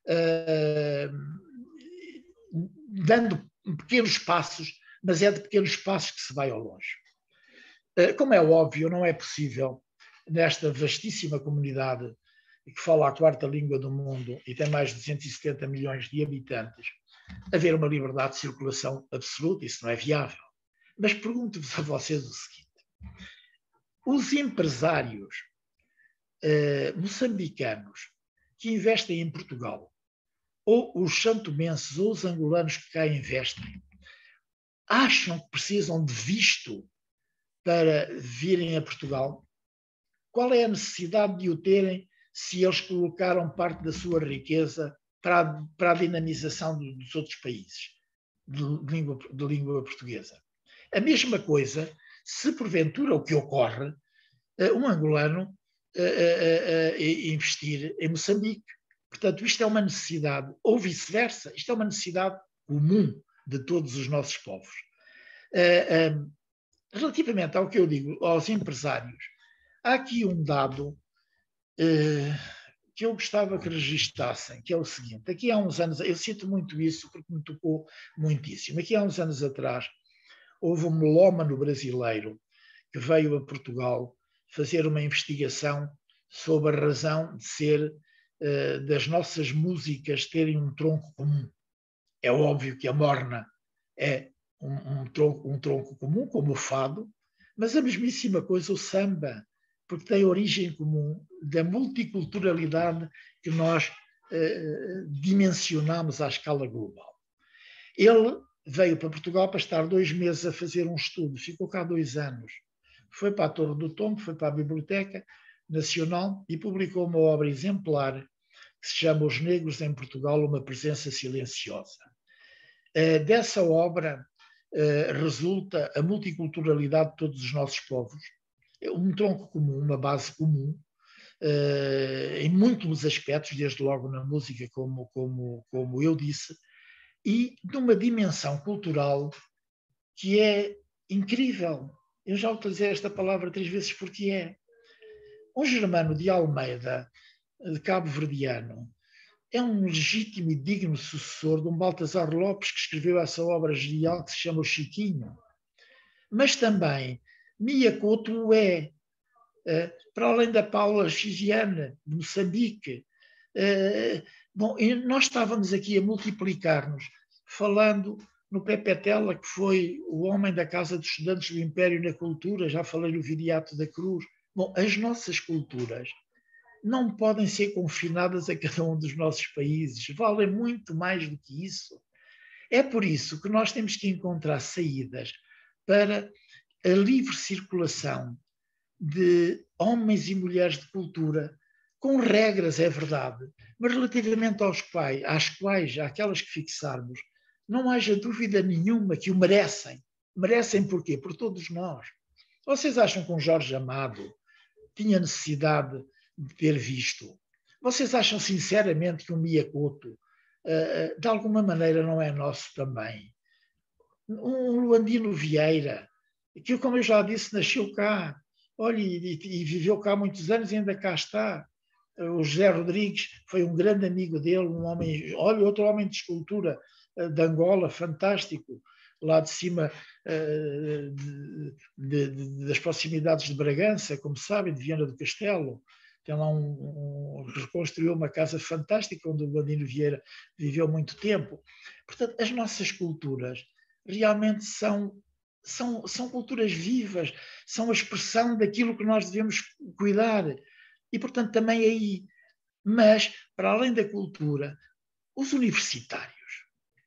uh, dando pequenos passos, mas é de pequenos passos que se vai ao longe. Uh, como é óbvio, não é possível, nesta vastíssima comunidade que fala a quarta língua do mundo e tem mais de 270 milhões de habitantes, haver uma liberdade de circulação absoluta, isso não é viável. Mas pergunto-vos a vocês o seguinte: os empresários uh, moçambicanos que investem em Portugal, ou os santomenses ou os angolanos que cá investem, acham que precisam de visto para virem a Portugal? qual é a necessidade de o terem se eles colocaram parte da sua riqueza para a, para a dinamização dos outros países de língua, de língua portuguesa? A mesma coisa se porventura o que ocorre, eh, um angolano eh, eh, investir em Moçambique. Portanto, isto é uma necessidade, ou vice-versa, isto é uma necessidade comum de todos os nossos povos. Relativamente ao que eu digo aos empresários, há aqui um dado que eu gostava que registassem, que é o seguinte: aqui há uns anos, eu cito muito isso porque me tocou muitíssimo. Aqui há uns anos atrás, houve um melómano brasileiro que veio a Portugal fazer uma investigação sobre a razão de ser uh, das nossas músicas terem um tronco comum. É óbvio que a morna é um, um, tronco, um tronco comum, como o fado, mas a mesmíssima coisa o samba, porque tem origem comum da multiculturalidade que nós uh, dimensionamos à escala global. Ele veio para Portugal para estar dois meses a fazer um estudo, ficou cá dois anos. Foi para a Torre do Tombo, foi para a Biblioteca Nacional e publicou uma obra exemplar que se chama Os Negros em Portugal, uma presença silenciosa. Eh, dessa obra eh, resulta a multiculturalidade de todos os nossos povos, um tronco comum, uma base comum, eh, em muitos aspectos, desde logo na música, como, como, como eu disse, e numa dimensão cultural que é incrível. Eu já utilizei esta palavra três vezes porque é. Um germano de Almeida, de Cabo Verdeano, é um legítimo e digno sucessor de um Baltasar Lopes que escreveu essa obra genial que se chama O Chiquinho. Mas também Mia Couto é, eh, para além da Paula Xiziane, de Moçambique, eh, Bom, nós estávamos aqui a multiplicar-nos, falando no Pepe Tela, que foi o homem da Casa dos Estudantes do Império na Cultura, já falei no Viriato da Cruz. Bom, as nossas culturas não podem ser confinadas a cada um dos nossos países, valem muito mais do que isso. É por isso que nós temos que encontrar saídas para a livre circulação de homens e mulheres de cultura com regras, é verdade, mas relativamente aos quais, às quais, àquelas que fixarmos, não haja dúvida nenhuma que o merecem. Merecem porquê? Por todos nós. Vocês acham que um Jorge Amado tinha necessidade de ter visto? Vocês acham sinceramente que um Miyakoto, uh, de alguma maneira, não é nosso também? Um Luandino Vieira, que, como eu já disse, nasceu cá, olha, e, e viveu cá muitos anos e ainda cá está o José Rodrigues foi um grande amigo dele, um homem, olha, outro homem de escultura eh, de Angola, fantástico, lá de cima eh, de, de, de, das proximidades de Bragança, como sabem, de Viana do Castelo. Tem lá um, um, reconstruiu uma casa fantástica onde o Bandino Vieira viveu muito tempo. Portanto, as nossas culturas realmente são são, são culturas vivas, são a expressão daquilo que nós devemos cuidar e, portanto, também aí. Mas, para além da cultura, os universitários.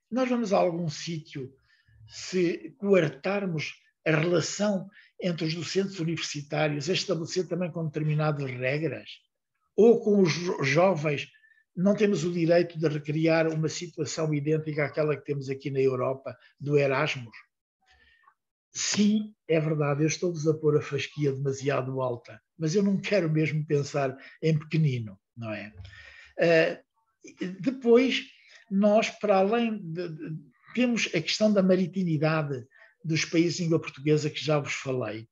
Nós vamos a algum sítio se coartarmos a relação entre os docentes universitários, a estabelecer também com determinadas regras, ou com os jovens, não temos o direito de recriar uma situação idêntica àquela que temos aqui na Europa, do Erasmus. Sim, é verdade, eu estou-vos a pôr a fasquia demasiado alta, mas eu não quero mesmo pensar em pequenino, não é? Uh, depois, nós, para além de, de, temos a questão da maritimidade dos países de língua portuguesa que já vos falei.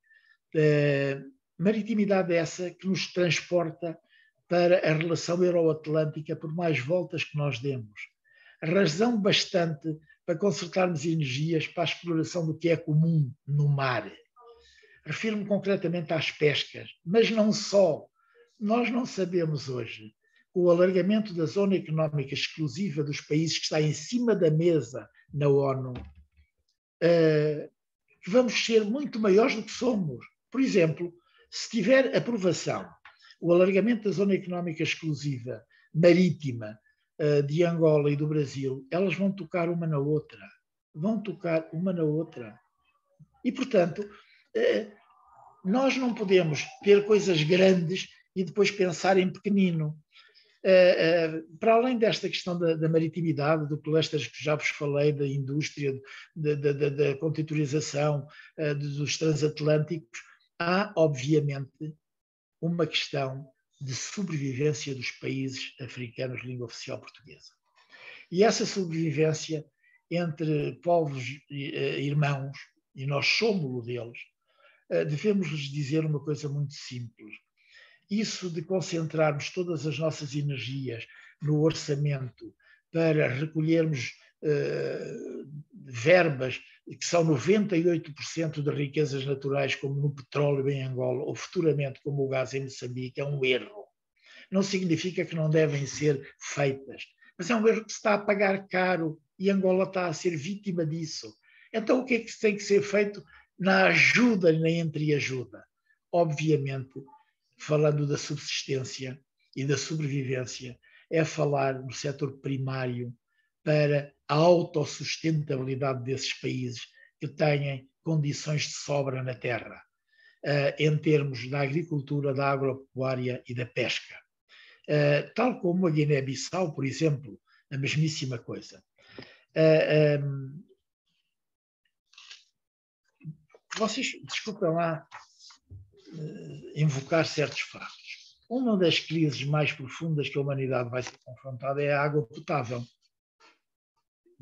Uh, maritimidade essa que nos transporta para a relação euroatlântica por mais voltas que nós demos. Razão bastante para consertarmos energias para a exploração do que é comum no mar. Refiro-me concretamente às pescas, mas não só. Nós não sabemos hoje, com o alargamento da zona económica exclusiva dos países que está em cima da mesa na ONU, eh, que vamos ser muito maiores do que somos. Por exemplo, se tiver aprovação o alargamento da zona económica exclusiva marítima de Angola e do Brasil, elas vão tocar uma na outra. Vão tocar uma na outra. E, portanto, eh, nós não podemos ter coisas grandes e depois pensar em pequenino. Uh, para além desta questão da, da, maritimidade, do cluster que já vos falei, da indústria, da, da, da contitorização, dos transatlânticos, há, obviamente, uma questão de sobrevivência dos países africanos de língua oficial portuguesa. E essa sobrevivência entre povos irmãos, e nós somos deles, devemos lhes dizer uma coisa muito simples isso de concentrarmos todas as nossas energias no orçamento para recolhermos uh, verbas que são 98% de riquezas naturais, como no petróleo em Angola, ou futuramente como o gás em Moçambique, é um erro. Não significa que não devem ser feitas, mas é um erro que se está a pagar caro e Angola está a ser vítima disso. Então, o que é que tem que ser feito na ajuda e na entreajuda? Obviamente, falando da subsistência e da sobrevivência, é falar no setor primário para a autossustentabilidade desses países que têm condições de sobra na terra, uh, em termos da agricultura, da agropecuária e da pesca. Uh, tal como a Guiné-Bissau, por exemplo, a mesmíssima coisa. Uh, um, vocês, desculpem lá eh, invocar certos factos. Uma das crises mais profundas que a humanidade vai ser confrontada é a água potável.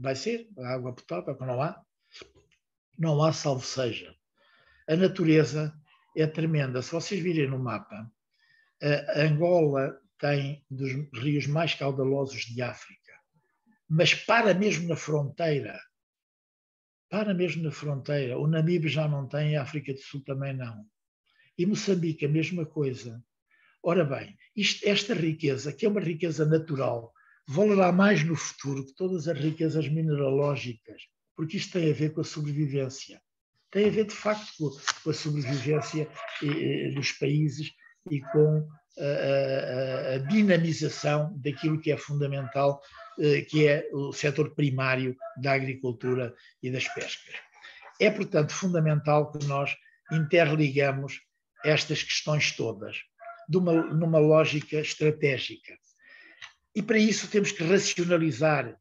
Vai ser a água potável, que não há. Não há, salvo seja. A natureza é tremenda. Se vocês virem no mapa, Angola tem dos rios mais caudalosos de África, mas para mesmo na fronteira. Para mesmo na fronteira. O Namibe já não tem, a África do Sul também não. E Moçambique, a mesma coisa. Ora bem, isto, esta riqueza, que é uma riqueza natural, valerá mais no futuro que todas as riquezas mineralógicas, porque isto tem a ver com a sobrevivência. Tem a ver, de facto, com a sobrevivência dos países e com a, a, a, dinamização daquilo que é fundamental, eh, que é o setor primário da agricultura e das pescas. É, portanto, fundamental que nós interligamos estas questões todas, uma, numa lógica estratégica. E para isso temos que racionalizar,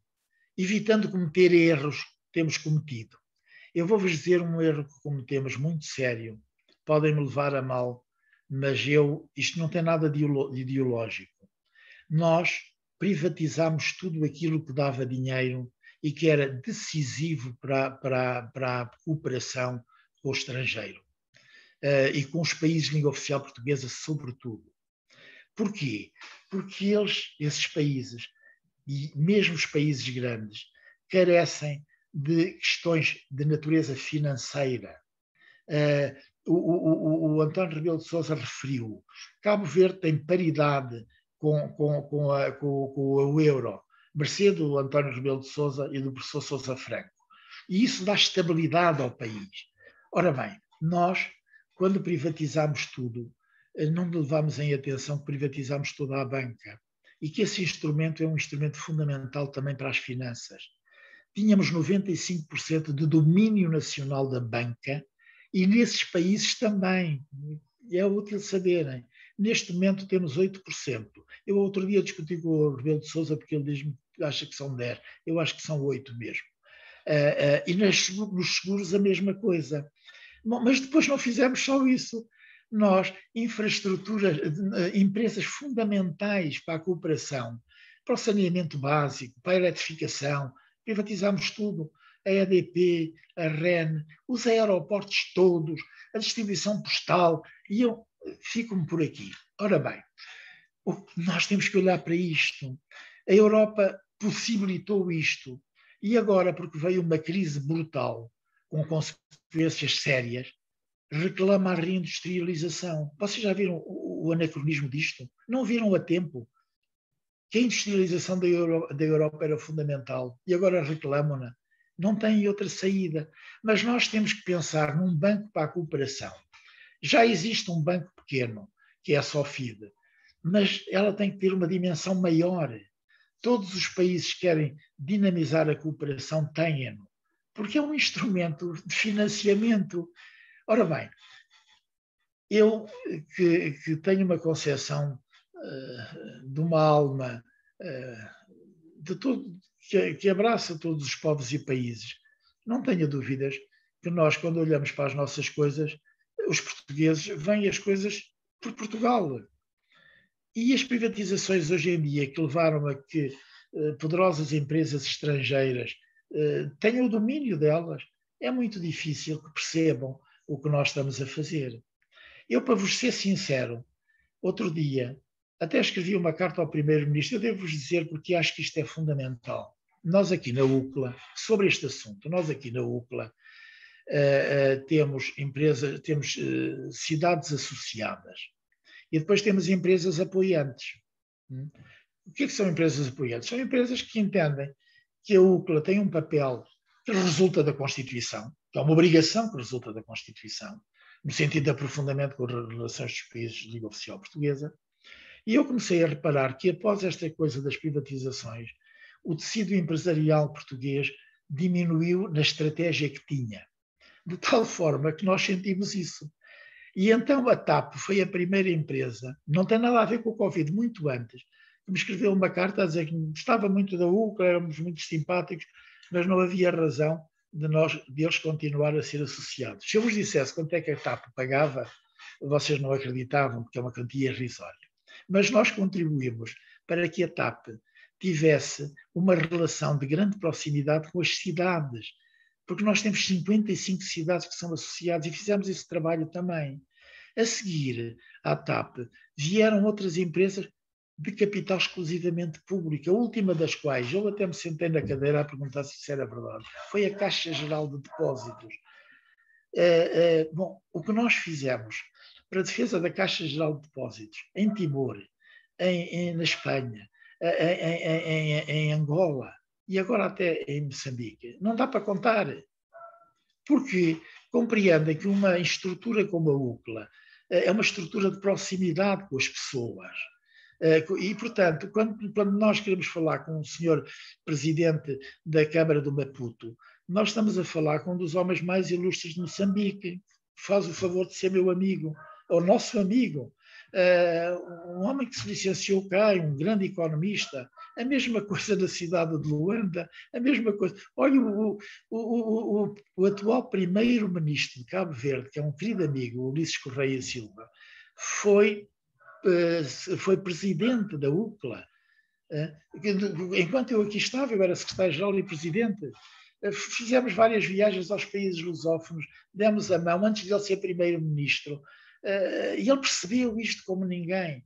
evitando cometer erros que temos cometido. Eu vou-vos dizer um erro que cometemos muito sério, podem me levar a mal, mas eu, isto não tem nada de ideológico. Nós privatizamos tudo aquilo que dava dinheiro e que era decisivo para, para, para a cooperação com o estrangeiro uh, e com os países de língua oficial portuguesa, sobretudo. Porquê? Porque eles, esses países, e mesmo os países grandes, carecem de questões de natureza financeira. Uh, o, o, o, António Rebelo de Sousa referiu, Cabo Verde tem paridade com, com, com, a, com, o euro, mercê do António Rebelo de Sousa e do professor Sousa Franco. E isso dá estabilidade ao país. Ora bem, nós quando privatizamos tudo, não levamos em atenção que privatizamos toda a banca e que esse instrumento é um instrumento fundamental também para as finanças. Tínhamos 95% de domínio nacional da banca e nesses países também. É útil saberem. Neste momento temos 8%. Eu outro dia discuti com o Rebelo de Souza porque ele diz-me que acha que são 10. Eu acho que são 8 mesmo. Uh, uh, e nos seguros a mesma coisa. Bom, mas depois não fizemos só isso. Nós, infraestruturas, eh, empresas fundamentais para a cooperação, para o saneamento básico, para a eletrificação, privatizamos tudo. A EDP, a REN, os aeroportos todos, a distribuição postal, e eu fico-me por aqui. Ora bem, nós temos que olhar para isto. A Europa possibilitou isto. E agora, porque veio uma crise brutal, com consequências sérias, reclama a reindustrialização. Vocês já viram o, o anacronismo disto? Não viram a tempo que a industrialização da, Euro, da Europa era fundamental e agora reclamam-na. Não tem outra saída. Mas nós temos que pensar num banco para a cooperação. Já existe um banco pequeno, que é a SOFID, mas ela tem que ter uma dimensão maior. Todos os países que querem dinamizar a cooperação têm-no porque é um instrumento de financiamento. Ora bem, eu que, que tenho uma concepção uh, de uma alma uh, de todo, que, que abraça todos os povos e países, não tenha dúvidas que nós, quando olhamos para as nossas coisas, os portugueses veem as coisas por Portugal. E as privatizações hoje em dia que levaram a que eh, poderosas empresas estrangeiras tenham o domínio delas, é muito difícil que percebam o que nós estamos a fazer. Eu, para vos ser sincero, outro dia até escrevi uma carta ao Primeiro-Ministro, eu devo-vos dizer porque acho que isto é fundamental. Nós aqui na UCLA, sobre este assunto, nós aqui na UCLA uh, uh, temos empresas, temos uh, cidades associadas e depois temos empresas apoiantes. Hum? O que, é que são empresas apoiantes? São empresas que entendem que a UCLA tem um papel que resulta da Constituição, que é uma obrigação que resulta da Constituição, no sentido de aprofundamento com as relações dos países de língua oficial portuguesa. E eu comecei a reparar que após esta coisa das privatizações, o tecido empresarial português diminuiu na estratégia que tinha, de tal forma que nós sentimos isso. E então a TAP foi a primeira empresa, não tem nada a ver com o Covid, muito antes, que me escreveu uma carta a dizer que gostava muito da UCLA, éramos muito simpáticos, mas não havia razão de nós, de eles continuar a ser associados. Se eu vos dissesse quanto é que a TAP pagava, vocês não acreditavam, porque é uma quantia irrisória. Mas nós contribuímos para que a TAP tivesse uma relação de grande proximidade com as cidades, porque nós temos 55 cidades que são associadas e fizemos esse trabalho também. A seguir à TAP vieram outras empresas de capital exclusivamente público, a última das quais eu até me sentei na cadeira a perguntar se isso era verdade, foi a Caixa Geral de Depósitos. É, é, bom, o que nós fizemos para a defesa da Caixa Geral de Depósitos em Timor, em, em, na Espanha, em, em, Angola e agora até em Moçambique, não dá para contar. Porque compreendem que uma estrutura como a UCLA eh, é uma estrutura de proximidade com as pessoas eh, e, portanto, quando, quando nós queremos falar com o senhor presidente da Câmara do Maputo, nós estamos a falar com um dos homens mais ilustres de Moçambique. Faz o favor de ser meu amigo, ou nosso amigo. Uh, um homem que se licenciou cá, um grande economista, a mesma coisa na cidade de Luanda, a mesma coisa. Olha, o, o, o, o atual primeiro-ministro de Cabo Verde, que é um querido amigo, Ulisses Correia Silva, foi eh, foi presidente da UCLA. Eh, enquanto eu aqui estava, eu era secretário-geral e presidente. Eh, fizemos várias viagens aos países lusófonos, demos a mão antes de ele ser primeiro-ministro. E ele percebeu isto como ninguém.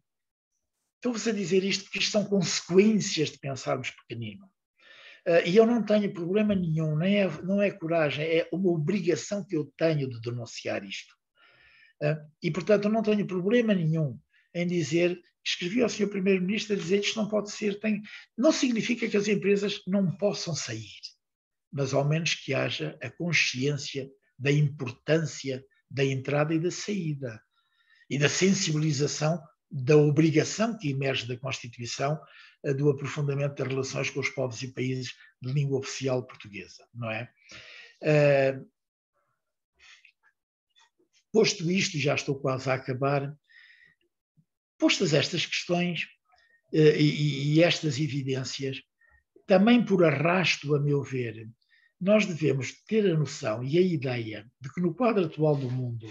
Estou-vos a dizer isto porque isto são consequências de pensarmos pequenino. E eu não tenho problema nenhum, nem é, não é coragem, é uma obrigação que eu tenho de denunciar isto. E, portanto, não tenho problema nenhum em dizer, escrevi ao Sr. Primeiro-Ministro a dizer isto não pode ser, tem, não significa que as empresas não possam sair, mas ao menos que haja a consciência da importância da entrada e da saída e da sensibilização da obrigação que emerge da Constituição eh, do aprofundamento das relações com os povos e países de língua oficial portuguesa, não é? Uh, posto isto, já estou quase a acabar, Postas estas questões eh, e, estas evidências, também por arrasto, a meu ver, nós devemos ter a noção e a ideia de que no quadro atual do mundo,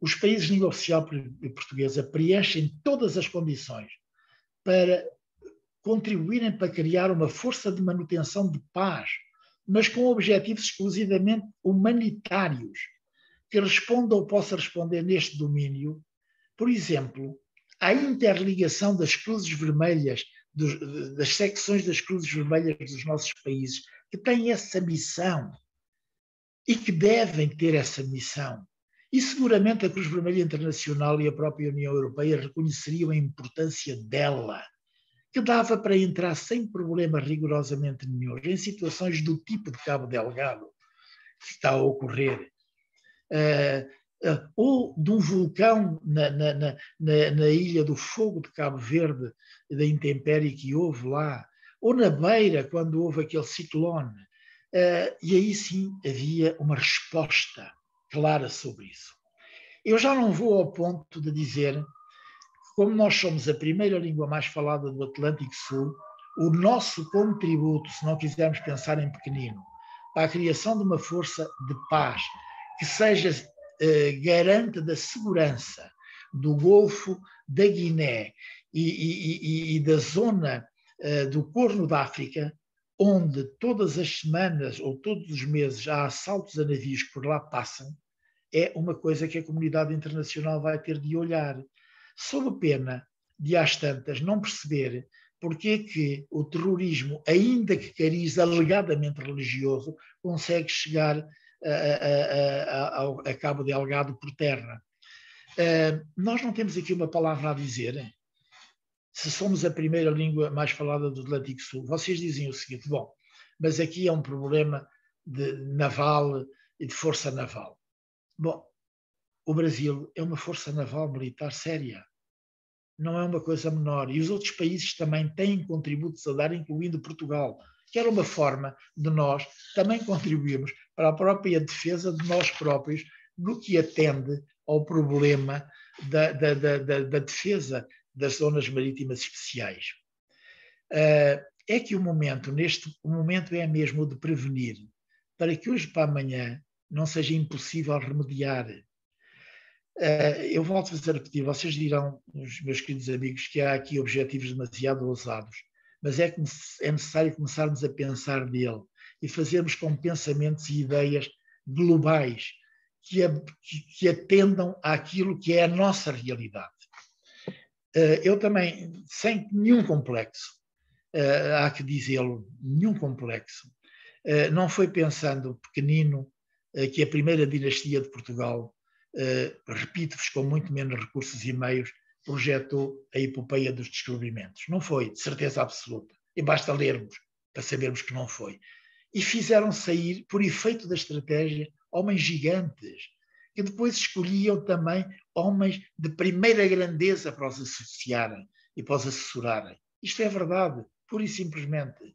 os países de língua oficial portuguesa preenchem todas as condições para contribuírem para criar uma força de manutenção de paz, mas com objetivos exclusivamente humanitários, que responda ou possa responder neste domínio, por exemplo, à interligação das cruzes vermelhas, dos, das secções das cruzes vermelhas dos nossos países, que têm essa missão e que devem ter essa missão. E seguramente a Cruz Vermelha Internacional e a própria União Europeia reconheceriam a importância dela, que dava para entrar sem problema rigorosamente nenhum em situações do tipo de Cabo Delgado que está a ocorrer. Uh, ou de um vulcão na, na, na, na, Ilha do Fogo de Cabo Verde, da intempérie que houve lá, ou na Beira, quando houve aquele ciclone. Uh, e aí sim havia uma resposta clara sobre isso. Eu já não vou ao ponto de dizer, como nós somos a primeira língua mais falada do Atlântico Sul, o nosso contributo, se não quisermos pensar em pequenino, para a criação de uma força de paz que seja eh, garante da segurança do Golfo da Guiné e, e, e da zona eh, do Corno da África, onde todas as semanas ou todos os meses há assaltos a navios que por lá passam, é uma coisa que a comunidade internacional vai ter de olhar, sob pena de, às tantas, não perceber porque é que o terrorismo, ainda que cariz alegadamente religioso, consegue chegar a, a, a, Cabo Delgado por terra. Uh, nós não temos aqui uma palavra a dizer. Se somos a primeira língua mais falada do Atlântico Sul, vocês dizem o seguinte: bom, mas aqui é um problema de naval e de força naval. Bom, o Brasil é uma força naval militar séria. Não é uma coisa menor. E os outros países também têm contributos a dar, incluindo Portugal, que era uma forma de nós também contribuirmos para a própria defesa de nós próprios no que atende ao problema da, da, da, da defesa das zonas marítimas especiais. Uh, é que o momento, neste o momento é mesmo o de prevenir, para que hoje para amanhã não seja impossível remediar. Uh, eu volto a repetir, vocês dirão, os meus queridos amigos, que há aqui objetivos demasiado ousados, mas é, que é necessário começarmos a pensar nele e fazermos com pensamentos e ideias globais que, que atendam àquilo que é a nossa realidade. Uh, eu também, sem nenhum complexo, uh, há que dizê-lo, nenhum complexo, uh, não foi pensando pequenino que a primeira dinastia de Portugal, repito-vos, com muito menos recursos e meios, projetou a epopeia dos descobrimentos. Não foi, de certeza absoluta. E basta lermos para sabermos que não foi. E fizeram sair, por efeito da estratégia, homens gigantes, que depois escolhiam também homens de primeira grandeza para os associarem e para os assessorarem. Isto é verdade, pura e simplesmente.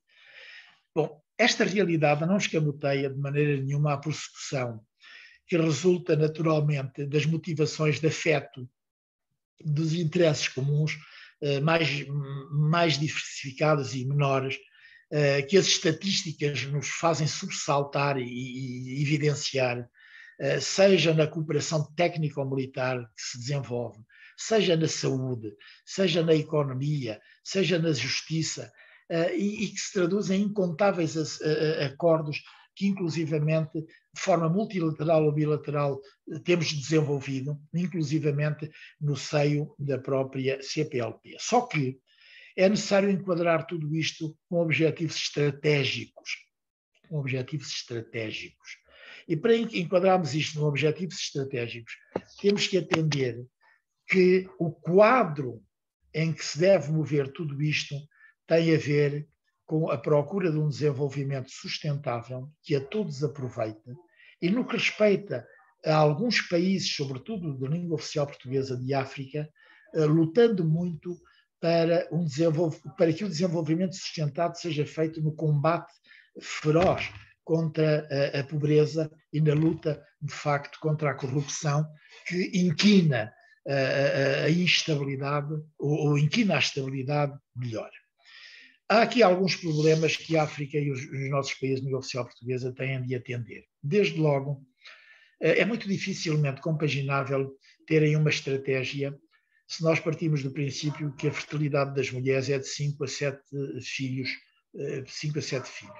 Bom, esta realidade não escamoteia de maneira nenhuma a persecução, que resulta naturalmente das motivações de afeto, dos interesses comuns eh, mais, mais diversificados e menores, eh, que as estatísticas nos fazem sobressaltar e, e evidenciar, eh, seja na cooperação técnico-militar que se desenvolve, seja na saúde, seja na economia, seja na justiça, e, e que se traduzem em incontáveis acordos que, inclusivamente, de forma multilateral ou bilateral, temos desenvolvido, inclusivamente no seio da própria CPLP. Só que é necessário enquadrar tudo isto com objetivos estratégicos. Com objetivos estratégicos. E para enquadrarmos isto com objetivos estratégicos, temos que atender que o quadro em que se deve mover tudo isto tem a ver com a procura de um desenvolvimento sustentável que a todos aproveite e no que respeita a alguns países, sobretudo de língua oficial portuguesa de África, eh, lutando muito para, um para que o desenvolvimento sustentado seja feito no combate feroz contra a, a, pobreza e na luta, de facto, contra a corrupção que inquina a, a, a instabilidade ou, ou, inquina a estabilidade melhor. Há aqui alguns problemas que a África e os, os nossos países de oficial portuguesa têm de atender. Desde logo, eh, é muito dificilmente compaginável terem uma estratégia se nós partimos do princípio que a fertilidade das mulheres é de 5 a 7 filhos, 5 eh, a 7 filhos.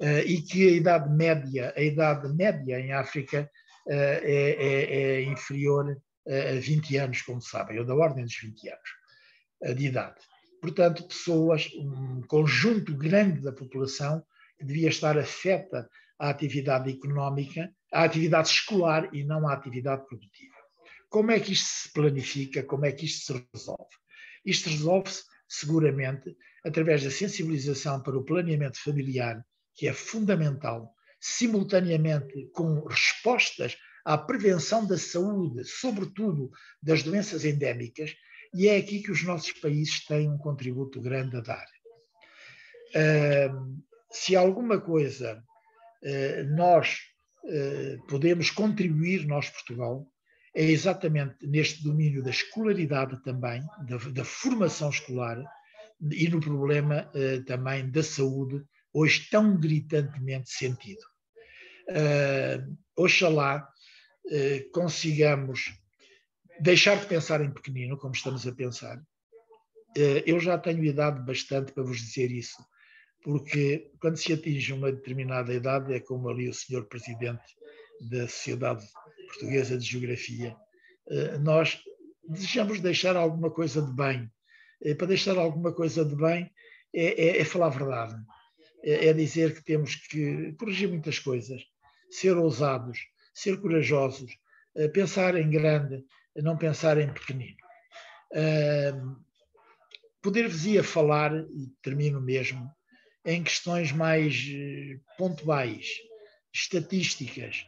Eh, e que a idade média, a idade média em África é, é, é inferior a 20 anos, como sabem, ou da ordem dos 20 anos de idade portanto, pessoas, um conjunto grande da população devia estar afeta à atividade económica, à atividade escolar e não à atividade produtiva. Como é que isto se planifica? Como é que isto se resolve? Isto resolve-se seguramente através da sensibilização para o planeamento familiar, que é fundamental, simultaneamente com respostas à prevenção da saúde, sobretudo das doenças endémicas, e é aqui que os nossos países têm um contributo grande a dar. Uh, se alguma coisa uh, nós uh, podemos contribuir, nós, Portugal, é exatamente neste domínio da escolaridade também, da, da formação escolar e no problema uh, também da saúde, hoje tão gritantemente sentido. Uh, oxalá uh, consigamos deixar de pensar em pequenino, como estamos a pensar. Uh, eu já tenho idade bastante para vos dizer isso, porque quando se atinge uma determinada idade, é como ali o senhor presidente da Sociedade Portuguesa de Geografia, uh, nós desejamos deixar alguma coisa de bem. Uh, para deixar alguma coisa de bem é, é, é falar a verdade, é, é dizer que temos que corrigir muitas coisas, ser ousados, ser corajosos, pensar em grande, não pensar em pequenino. Poder-vos-ia falar, e termino mesmo, em questões mais eh, pontuais, estatísticas.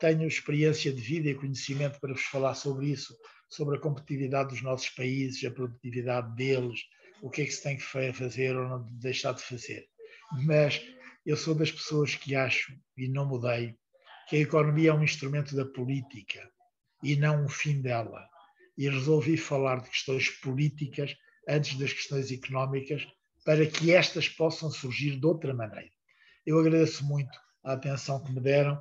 Tenho experiência de vida e conhecimento para vos falar sobre isso, sobre a competitividade dos nossos países, a produtividade deles, o que é que se tem que fazer ou não deixar de fazer. Mas eu sou das pessoas que acho, e não mudei, que a economia é um instrumento da política e não um fim dela. E resolvi falar de questões políticas antes das questões económicas para que estas possam surgir de outra maneira. Eu agradeço muito a atenção que me deram,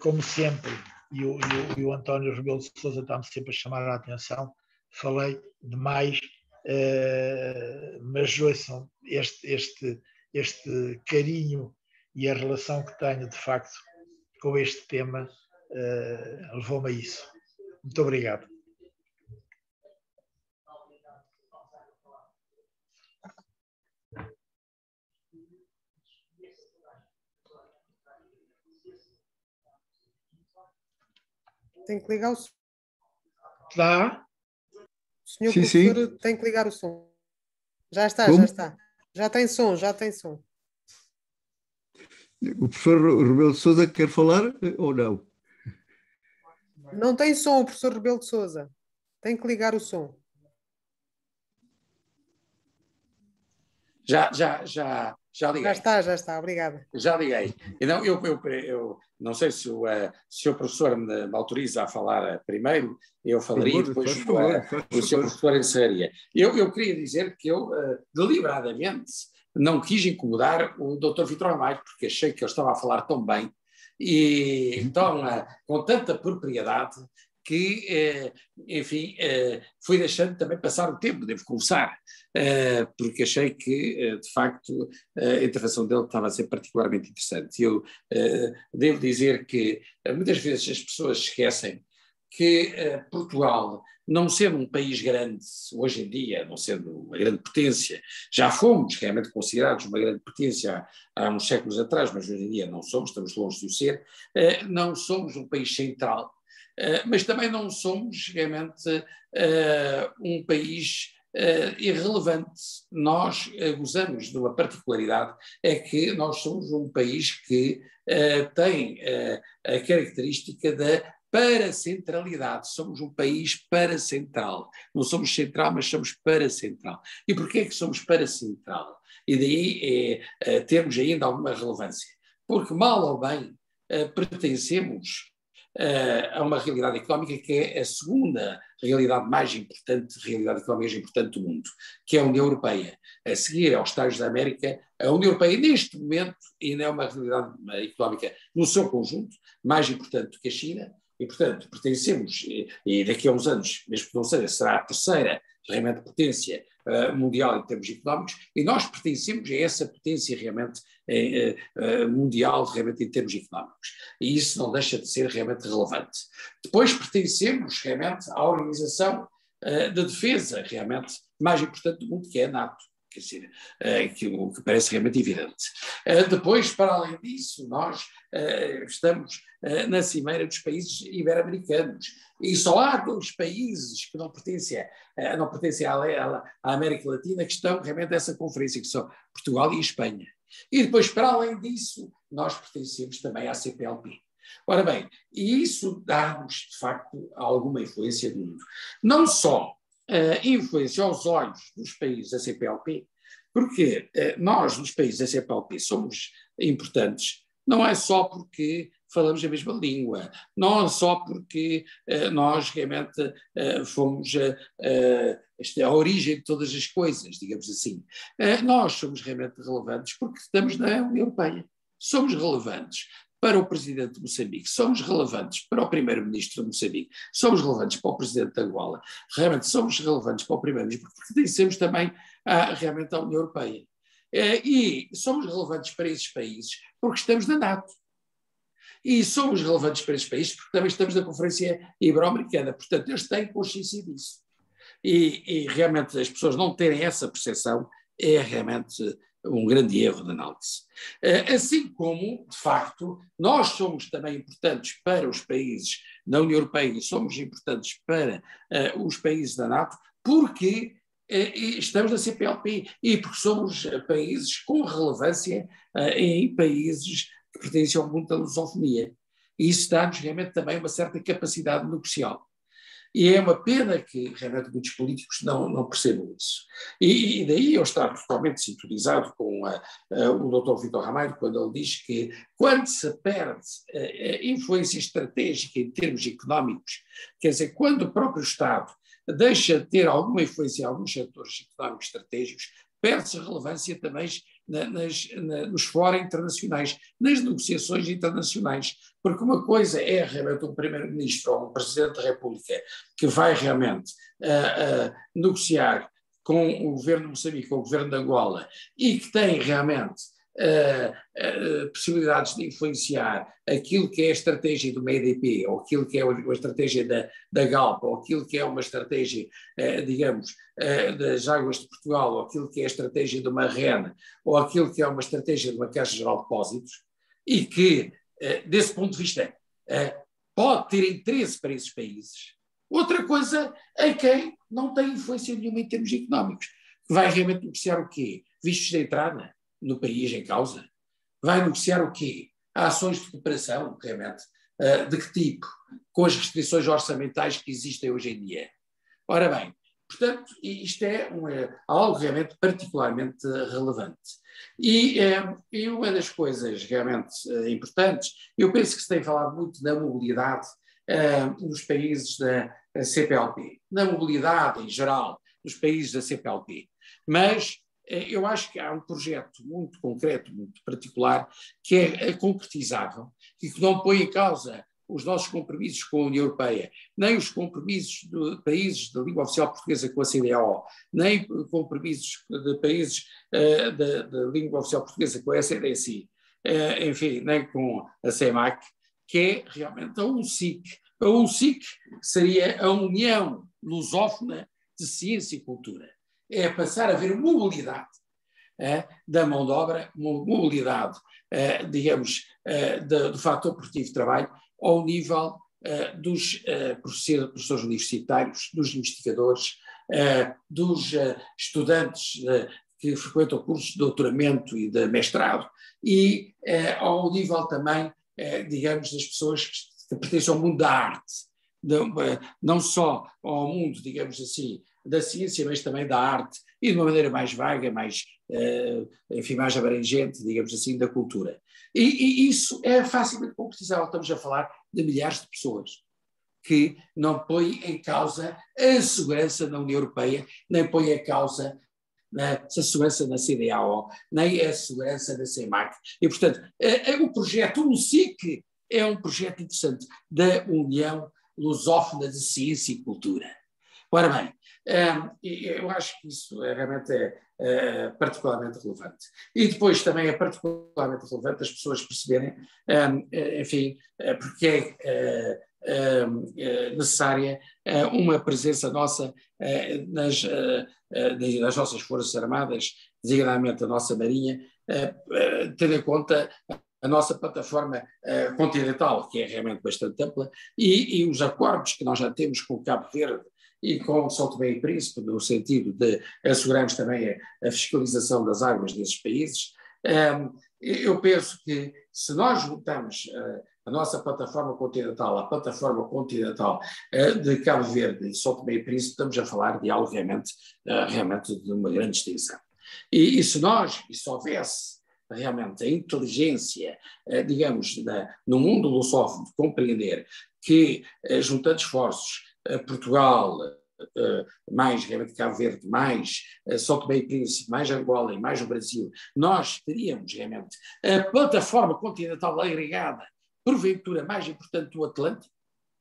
como sempre, e o, e o, e o António Rebelo de Sousa está-me sempre a chamar a atenção, falei demais, eh, mas ouçam este, este, este carinho e a relação que tenho, de facto, com este tema uh, levou-me a isso. Muito obrigado. Tem que ligar o som. Está? O senhor sim, professor sim. tem que ligar o som. Já está, Como? já está. Já tem som, já tem som. O professor Rebelo de Souza quer falar ou não? Não tem som, o professor Rebelo de Souza. Tem que ligar o som. Já, já, já, já liguei. Já está, já está, obrigada. Já liguei. Então, eu, eu, eu não sei se o, uh, se o professor me, me, autoriza a falar primeiro, eu falaria e depois o, uh, o senhor professor encerraria. Eu, eu queria dizer que eu, uh, deliberadamente, não quis incomodar o Dr. Vitor Ramalho, porque achei que ele estava a falar tão bem e então com tanta propriedade que, eh, enfim, eh, fui deixando também passar o tempo, devo confessar, porque achei que, de facto, a intervenção dele estava a ser particularmente interessante. Eu devo dizer que muitas vezes as pessoas esquecem que Portugal não sendo um país grande hoje em dia, não sendo uma grande potência, já fomos realmente considerados uma grande potência há, há uns séculos atrás, mas hoje em dia não somos, estamos longe de o ser, eh, não somos um país central, eh, mas também não somos realmente eh, um país Uh, irrelevante. Nós uh, gozamos de uma particularidade, é que nós somos um país que uh, tem a característica da para-centralidade. Somos um país para-central. Não somos central, mas somos para-central. E porquê é que somos para-central? E daí é, temos ainda alguma relevância. Porque, mal ou bem, pertencemos é, a uma realidade económica que é a segunda realidade mais importante, realidade económica mais importante do mundo, que é a União Europeia. A seguir aos Estados da América, a União Europeia, neste momento, ainda é uma realidade económica no seu conjunto mais importante do que a China, e, portanto, pertencemos, e, e daqui a uns anos, mesmo que não seja, será a terceira realmente potência uh, mundial em termos económicos, e nós pertencemos a essa potência realmente uh, uh, mundial realmente em termos económicos. E isso não deixa de ser realmente relevante. Depois pertencemos realmente à organização de defesa realmente mais importante do mundo, que é a NATO quer dizer, uh, que, o que parece realmente evidente. Uh, depois, para além disso, nós uh, estamos na cimeira dos países ibero-americanos e só há dois países que não pertencem, não pertencem à, América Latina que estão realmente nessa conferência, que são Portugal e Espanha. E depois, para além disso, nós pertencemos também à CPLP. Ora bem, e isso dá-nos, de facto, alguma influência do mundo. Não só uh, influência aos olhos dos países da CPLP, porque uh, nós, nos países da CPLP, somos importantes, não é só porque falamos a mesma língua, não só porque uh, nós realmente uh, fomos esta, a origem de todas as coisas, digamos assim. nós somos realmente relevantes porque estamos na União Europeia. Somos relevantes para o presidente de Moçambique, somos relevantes para o primeiro-ministro de Moçambique, somos relevantes para o presidente de Angola, realmente somos relevantes para o primeiro-ministro, porque pertencemos também a, realmente à União Europeia. E somos relevantes para esses países porque estamos na NATO. E somos relevantes para esses países porque também estamos na Conferência Ibero-Americana. Portanto, eles têm consciência disso. E, e, realmente as pessoas não terem essa percepção é realmente um grande erro de análise. Eh, assim como, de facto, nós somos também importantes para os países da União Europeia e somos importantes para uh, os países da NATO, porque uh, estamos na CPLP e porque somos países com relevância em países que pertencem ao mundo da lusofonia. E isso dá-nos realmente também uma certa capacidade negocial. E é uma pena que realmente muitos políticos não, não percebam isso. E, e daí eu estar totalmente sintonizado com a, a, o Dr. Vitor Ramalho, quando ele diz que quando se perde a, influência estratégica em termos económicos, quer dizer, quando o próprio Estado deixa de ter alguma influência em alguns setores económicos estratégicos, perde-se relevância também na, nas, na, nos fóruns internacionais, nas negociações internacionais, porque uma coisa é realmente um primeiro-ministro ou um presidente da República que vai realmente uh, uh, negociar com o governo de Moçambique, com o governo de Angola, e que tem realmente uh, uh, possibilidades de influenciar aquilo que é a estratégia do MEDP, ou aquilo que é a estratégia da, da Galp, ou aquilo que é uma estratégia, uh, digamos, das Águas de Portugal, ou aquilo que é a estratégia de uma REN, ou aquilo que é uma estratégia de uma Caixa Geral de Depósitos, e que, desse ponto de vista, pode ter interesse para esses países. Outra coisa é quem não tem influência nenhuma em termos económicos, vai realmente negociar o quê? Vistos de entrada? No país em causa? Vai negociar o quê? Ações de cooperação, realmente. Uh, de que tipo? Com as restrições orçamentais que existem hoje em dia. Ora bem, portanto, isto é, um, é algo realmente particularmente relevante. E, é, e, uma das coisas realmente uh, importantes, eu penso que se tem falado muito da mobilidade nos países da CPLP, na mobilidade em geral nos países da CPLP, mas eh, eu acho que há um projeto muito concreto, muito particular, que é, é concretizável e que não põe em causa os nossos compromissos com a União Europeia, nem os compromissos de países da língua oficial portuguesa com a CDAO, nem compromissos de países uh, da, língua oficial portuguesa com a SDSI, eh, enfim, nem com a CEMAC, que é realmente a UNSIC. A UNSIC seria a União Lusófona de Ciência e Cultura é passar a ver mobilidade é, da mão de obra, mobilidade, é, digamos, é, do, do fator produtivo de trabalho ao nível dos professores universitários, dos investigadores, dos estudantes que frequentam cursos de doutoramento e de mestrado, e ao nível também, digamos, das pessoas que pertencem ao mundo da arte, não só ao mundo, digamos assim, da ciência, mas também da arte, e de uma maneira mais vaga, mais, uh, enfim, mais abrangente, digamos assim, da cultura. E, e, isso é facilmente concretizável. Estamos a falar de milhares de pessoas que não põem em causa a segurança na União Europeia, nem põem em causa a segurança na CDAO, nem a segurança da CEMAC. E, portanto, o projeto UNSIC é um projeto interessante da União Lusófona de Ciência e Cultura. Ora bem, eu acho que isso é, realmente é, particularmente relevante. E depois também é particularmente relevante as pessoas perceberem, enfim, porque é, necessária uma presença nossa nas, nas nossas Forças Armadas, designadamente a nossa Marinha, tendo em conta a nossa plataforma continental, que é realmente bastante ampla, e, e, os acordos que nós já temos com o Cabo Verde e com São Tomé e Príncipe, no sentido de assegurarmos também a, a fiscalização das águas desses países. Eu penso que se nós juntamos uh, a nossa plataforma continental à plataforma continental uh, de Cabo Verde e São Tomé e Príncipe, estamos a falar de algo realmente, uh, realmente de uma grande extensão. E, e se nós, e se houvesse realmente a inteligência, digamos, no mundo lusófono, de compreender que, juntando esforços, Portugal, mais realmente Cabo Verde, mais São Tomé e Príncipe, mais Angola e mais o Brasil, nós teríamos realmente a plataforma continental agregada, porventura mais importante do Atlântico,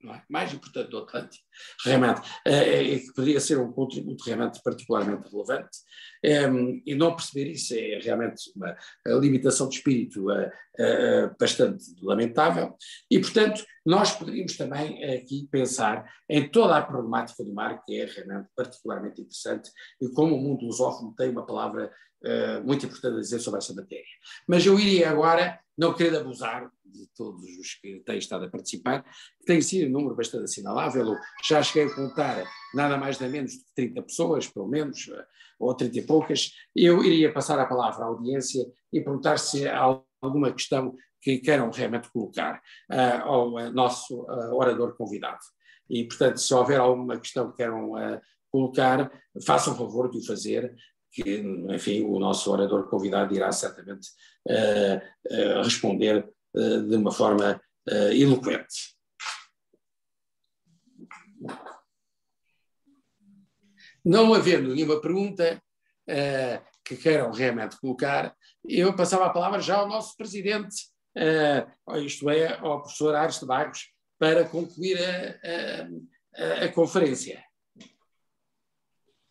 é? mais importante do Atlântico, realmente, é, é, que poderia ser um contributo realmente particularmente relevante, é, e não perceber isso é realmente uma limitação de espírito é, bastante lamentável, e portanto nós poderíamos também aqui pensar em toda a problemática do mar, que é realmente particularmente interessante, e como o mundo lusófono tem uma palavra muito importante a dizer sobre essa matéria. Mas eu iria agora, não querendo abusar de todos os que têm estado a participar, que tem sido um número bastante assinalável, já cheguei a contar nada mais nem menos de 30 pessoas, pelo menos, eh, ou 30 e poucas, eu iria passar a palavra à audiência e perguntar se há alguma questão que queiram realmente colocar uh, ao nosso uh, orador convidado. E, portanto, se houver alguma questão que queiram uh, colocar, façam favor de o fazer, que, enfim, o nosso orador convidado irá certamente responder de uma forma eloquente. Não havendo nenhuma pergunta que queiram realmente colocar, eu passava a palavra já ao nosso presidente uh, isto é, ao professor Ares de Bagos, para concluir a, a, a conferência.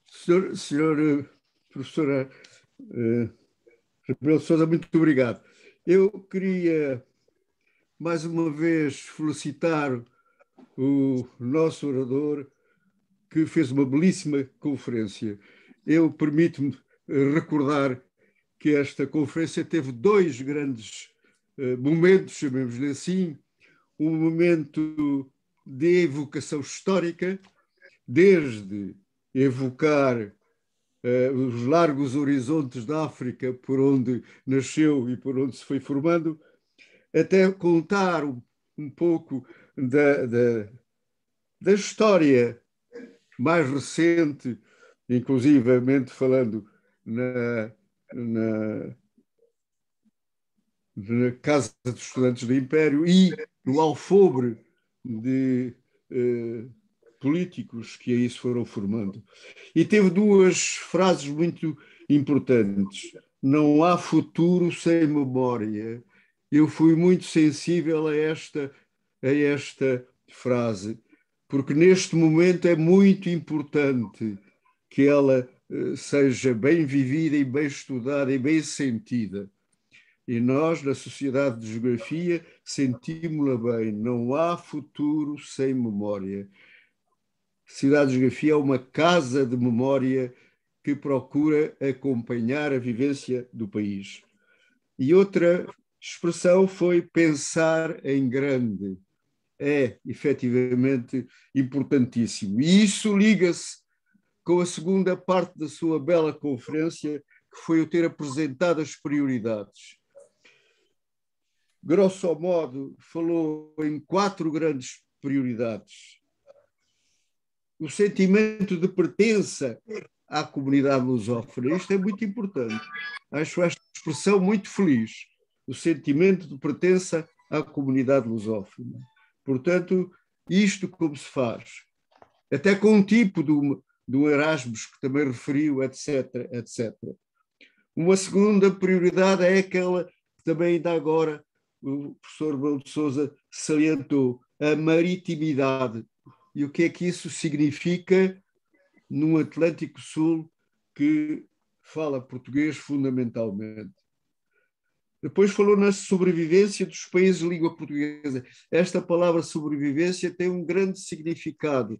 Senhor, senhor professora uh, Rebelo Sousa, muito obrigado. Eu queria mais uma vez felicitar o nosso orador que fez uma belíssima conferência. Eu permito-me recordar que esta conferência teve dois grandes eh, momentos, chamemos-lhe assim, um momento de evocação histórica, desde evocar uh, os largos horizontes da África por onde nasceu e por onde se foi formando, até contar um, um pouco da, da, da, história mais recente, inclusivamente falando na, na, na Casa dos Estudantes do Império e no alfobre de eh, políticos que aí se foram formando. E teve duas frases muito importantes. Não há futuro sem memória. Eu fui muito sensível a esta, a esta frase, porque neste momento é muito importante que ela eh, seja bem vivida e bem estudada e bem sentida e nós, na Sociedade de Geografia, sentimos-la bem. Não há futuro sem memória. A Sociedade de Geografia é uma casa de memória que procura acompanhar a vivência do país. E outra expressão foi pensar em grande. É, efetivamente, importantíssimo. E isso liga-se com a segunda parte da sua bela conferência, que foi o ter apresentado as prioridades grosso modo, falou em quatro grandes prioridades. O sentimento de pertença à comunidade lusófona. Isto é muito importante. Acho esta expressão muito feliz. O sentimento de pertença à comunidade lusófona. Portanto, isto como se faz? Até com um tipo do, do Erasmus, que também referiu, etc, etc. Uma segunda prioridade é aquela que também ainda agora o professor Belo de Souza salientou, a maritimidade. E o que é que isso significa num Atlântico Sul que fala português fundamentalmente? Depois falou na sobrevivência dos países de língua portuguesa. Esta palavra sobrevivência tem um grande significado,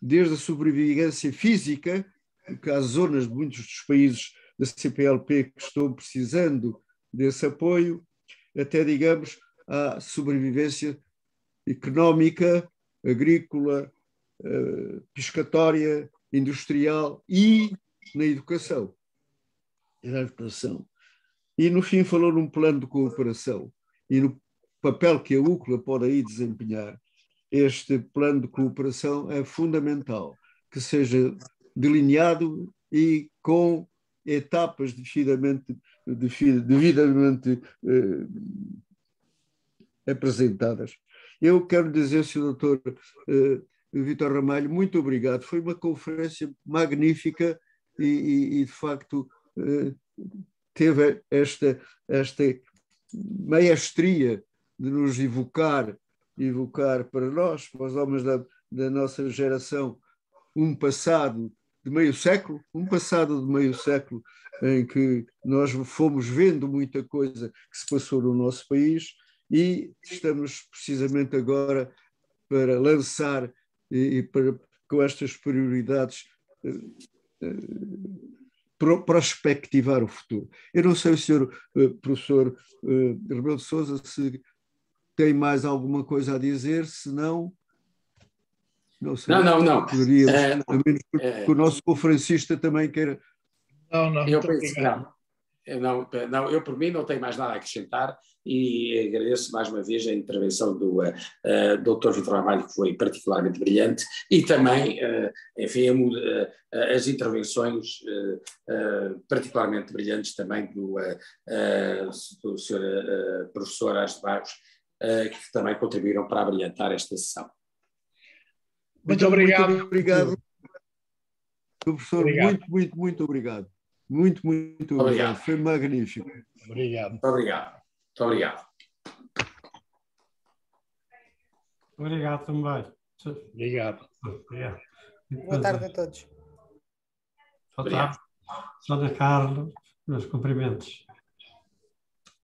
desde a sobrevivência física, porque há zonas de muitos dos países da CPLP que estão precisando desse apoio, até, digamos, à sobrevivência económica, agrícola, eh, pescatória, industrial e na educação. Na educação. E, no fim, falou num plano de cooperação e no papel que a UCLA pode aí desempenhar. Este plano de cooperação é fundamental que seja delineado e com etapas devidamente, devidamente eh, apresentadas. Eu quero dizer, Sr. Doutor eh, Vitor Ramalho, muito obrigado. Foi uma conferência magnífica e, e, e de facto, eh, teve esta, esta maestria de nos evocar, evocar para nós, para os homens da, da nossa geração, um passado de meio século, um passado de meio século em que nós fomos vendo muita coisa que se passou no nosso país e estamos precisamente agora para lançar e, e para, com estas prioridades eh, eh, prospectivar o futuro. Eu não sei, senhor eh, professor Rebelo de Sousa, se tem mais alguma coisa a dizer, se não, não sei. Não, não, não. Poderíamos, é, não. a menos que, é, o nosso conferencista também queira. Não, não. Eu penso, não. Eu não, não, eu por mim não tenho mais nada a acrescentar e agradeço mais uma vez a intervenção do uh, uh, Dr. Vitor Ramalho, que foi particularmente brilhante, e também, uh, enfim, uh, as intervenções particularmente brilhantes também do, do Sr. Professor Ars de Barros, que também contribuíram para brilhantar esta sessão. Muito obrigado. Muito obrigado. Professor, obrigado. muito, muito, muito obrigado. Muito, muito obrigado. obrigado. Foi magnífico. Obrigado. Muito obrigado. Muito obrigado. Obrigado também. Obrigado. obrigado. Boa tarde a todos. Boa tarde. Sônia Carlos, meus cumprimentos.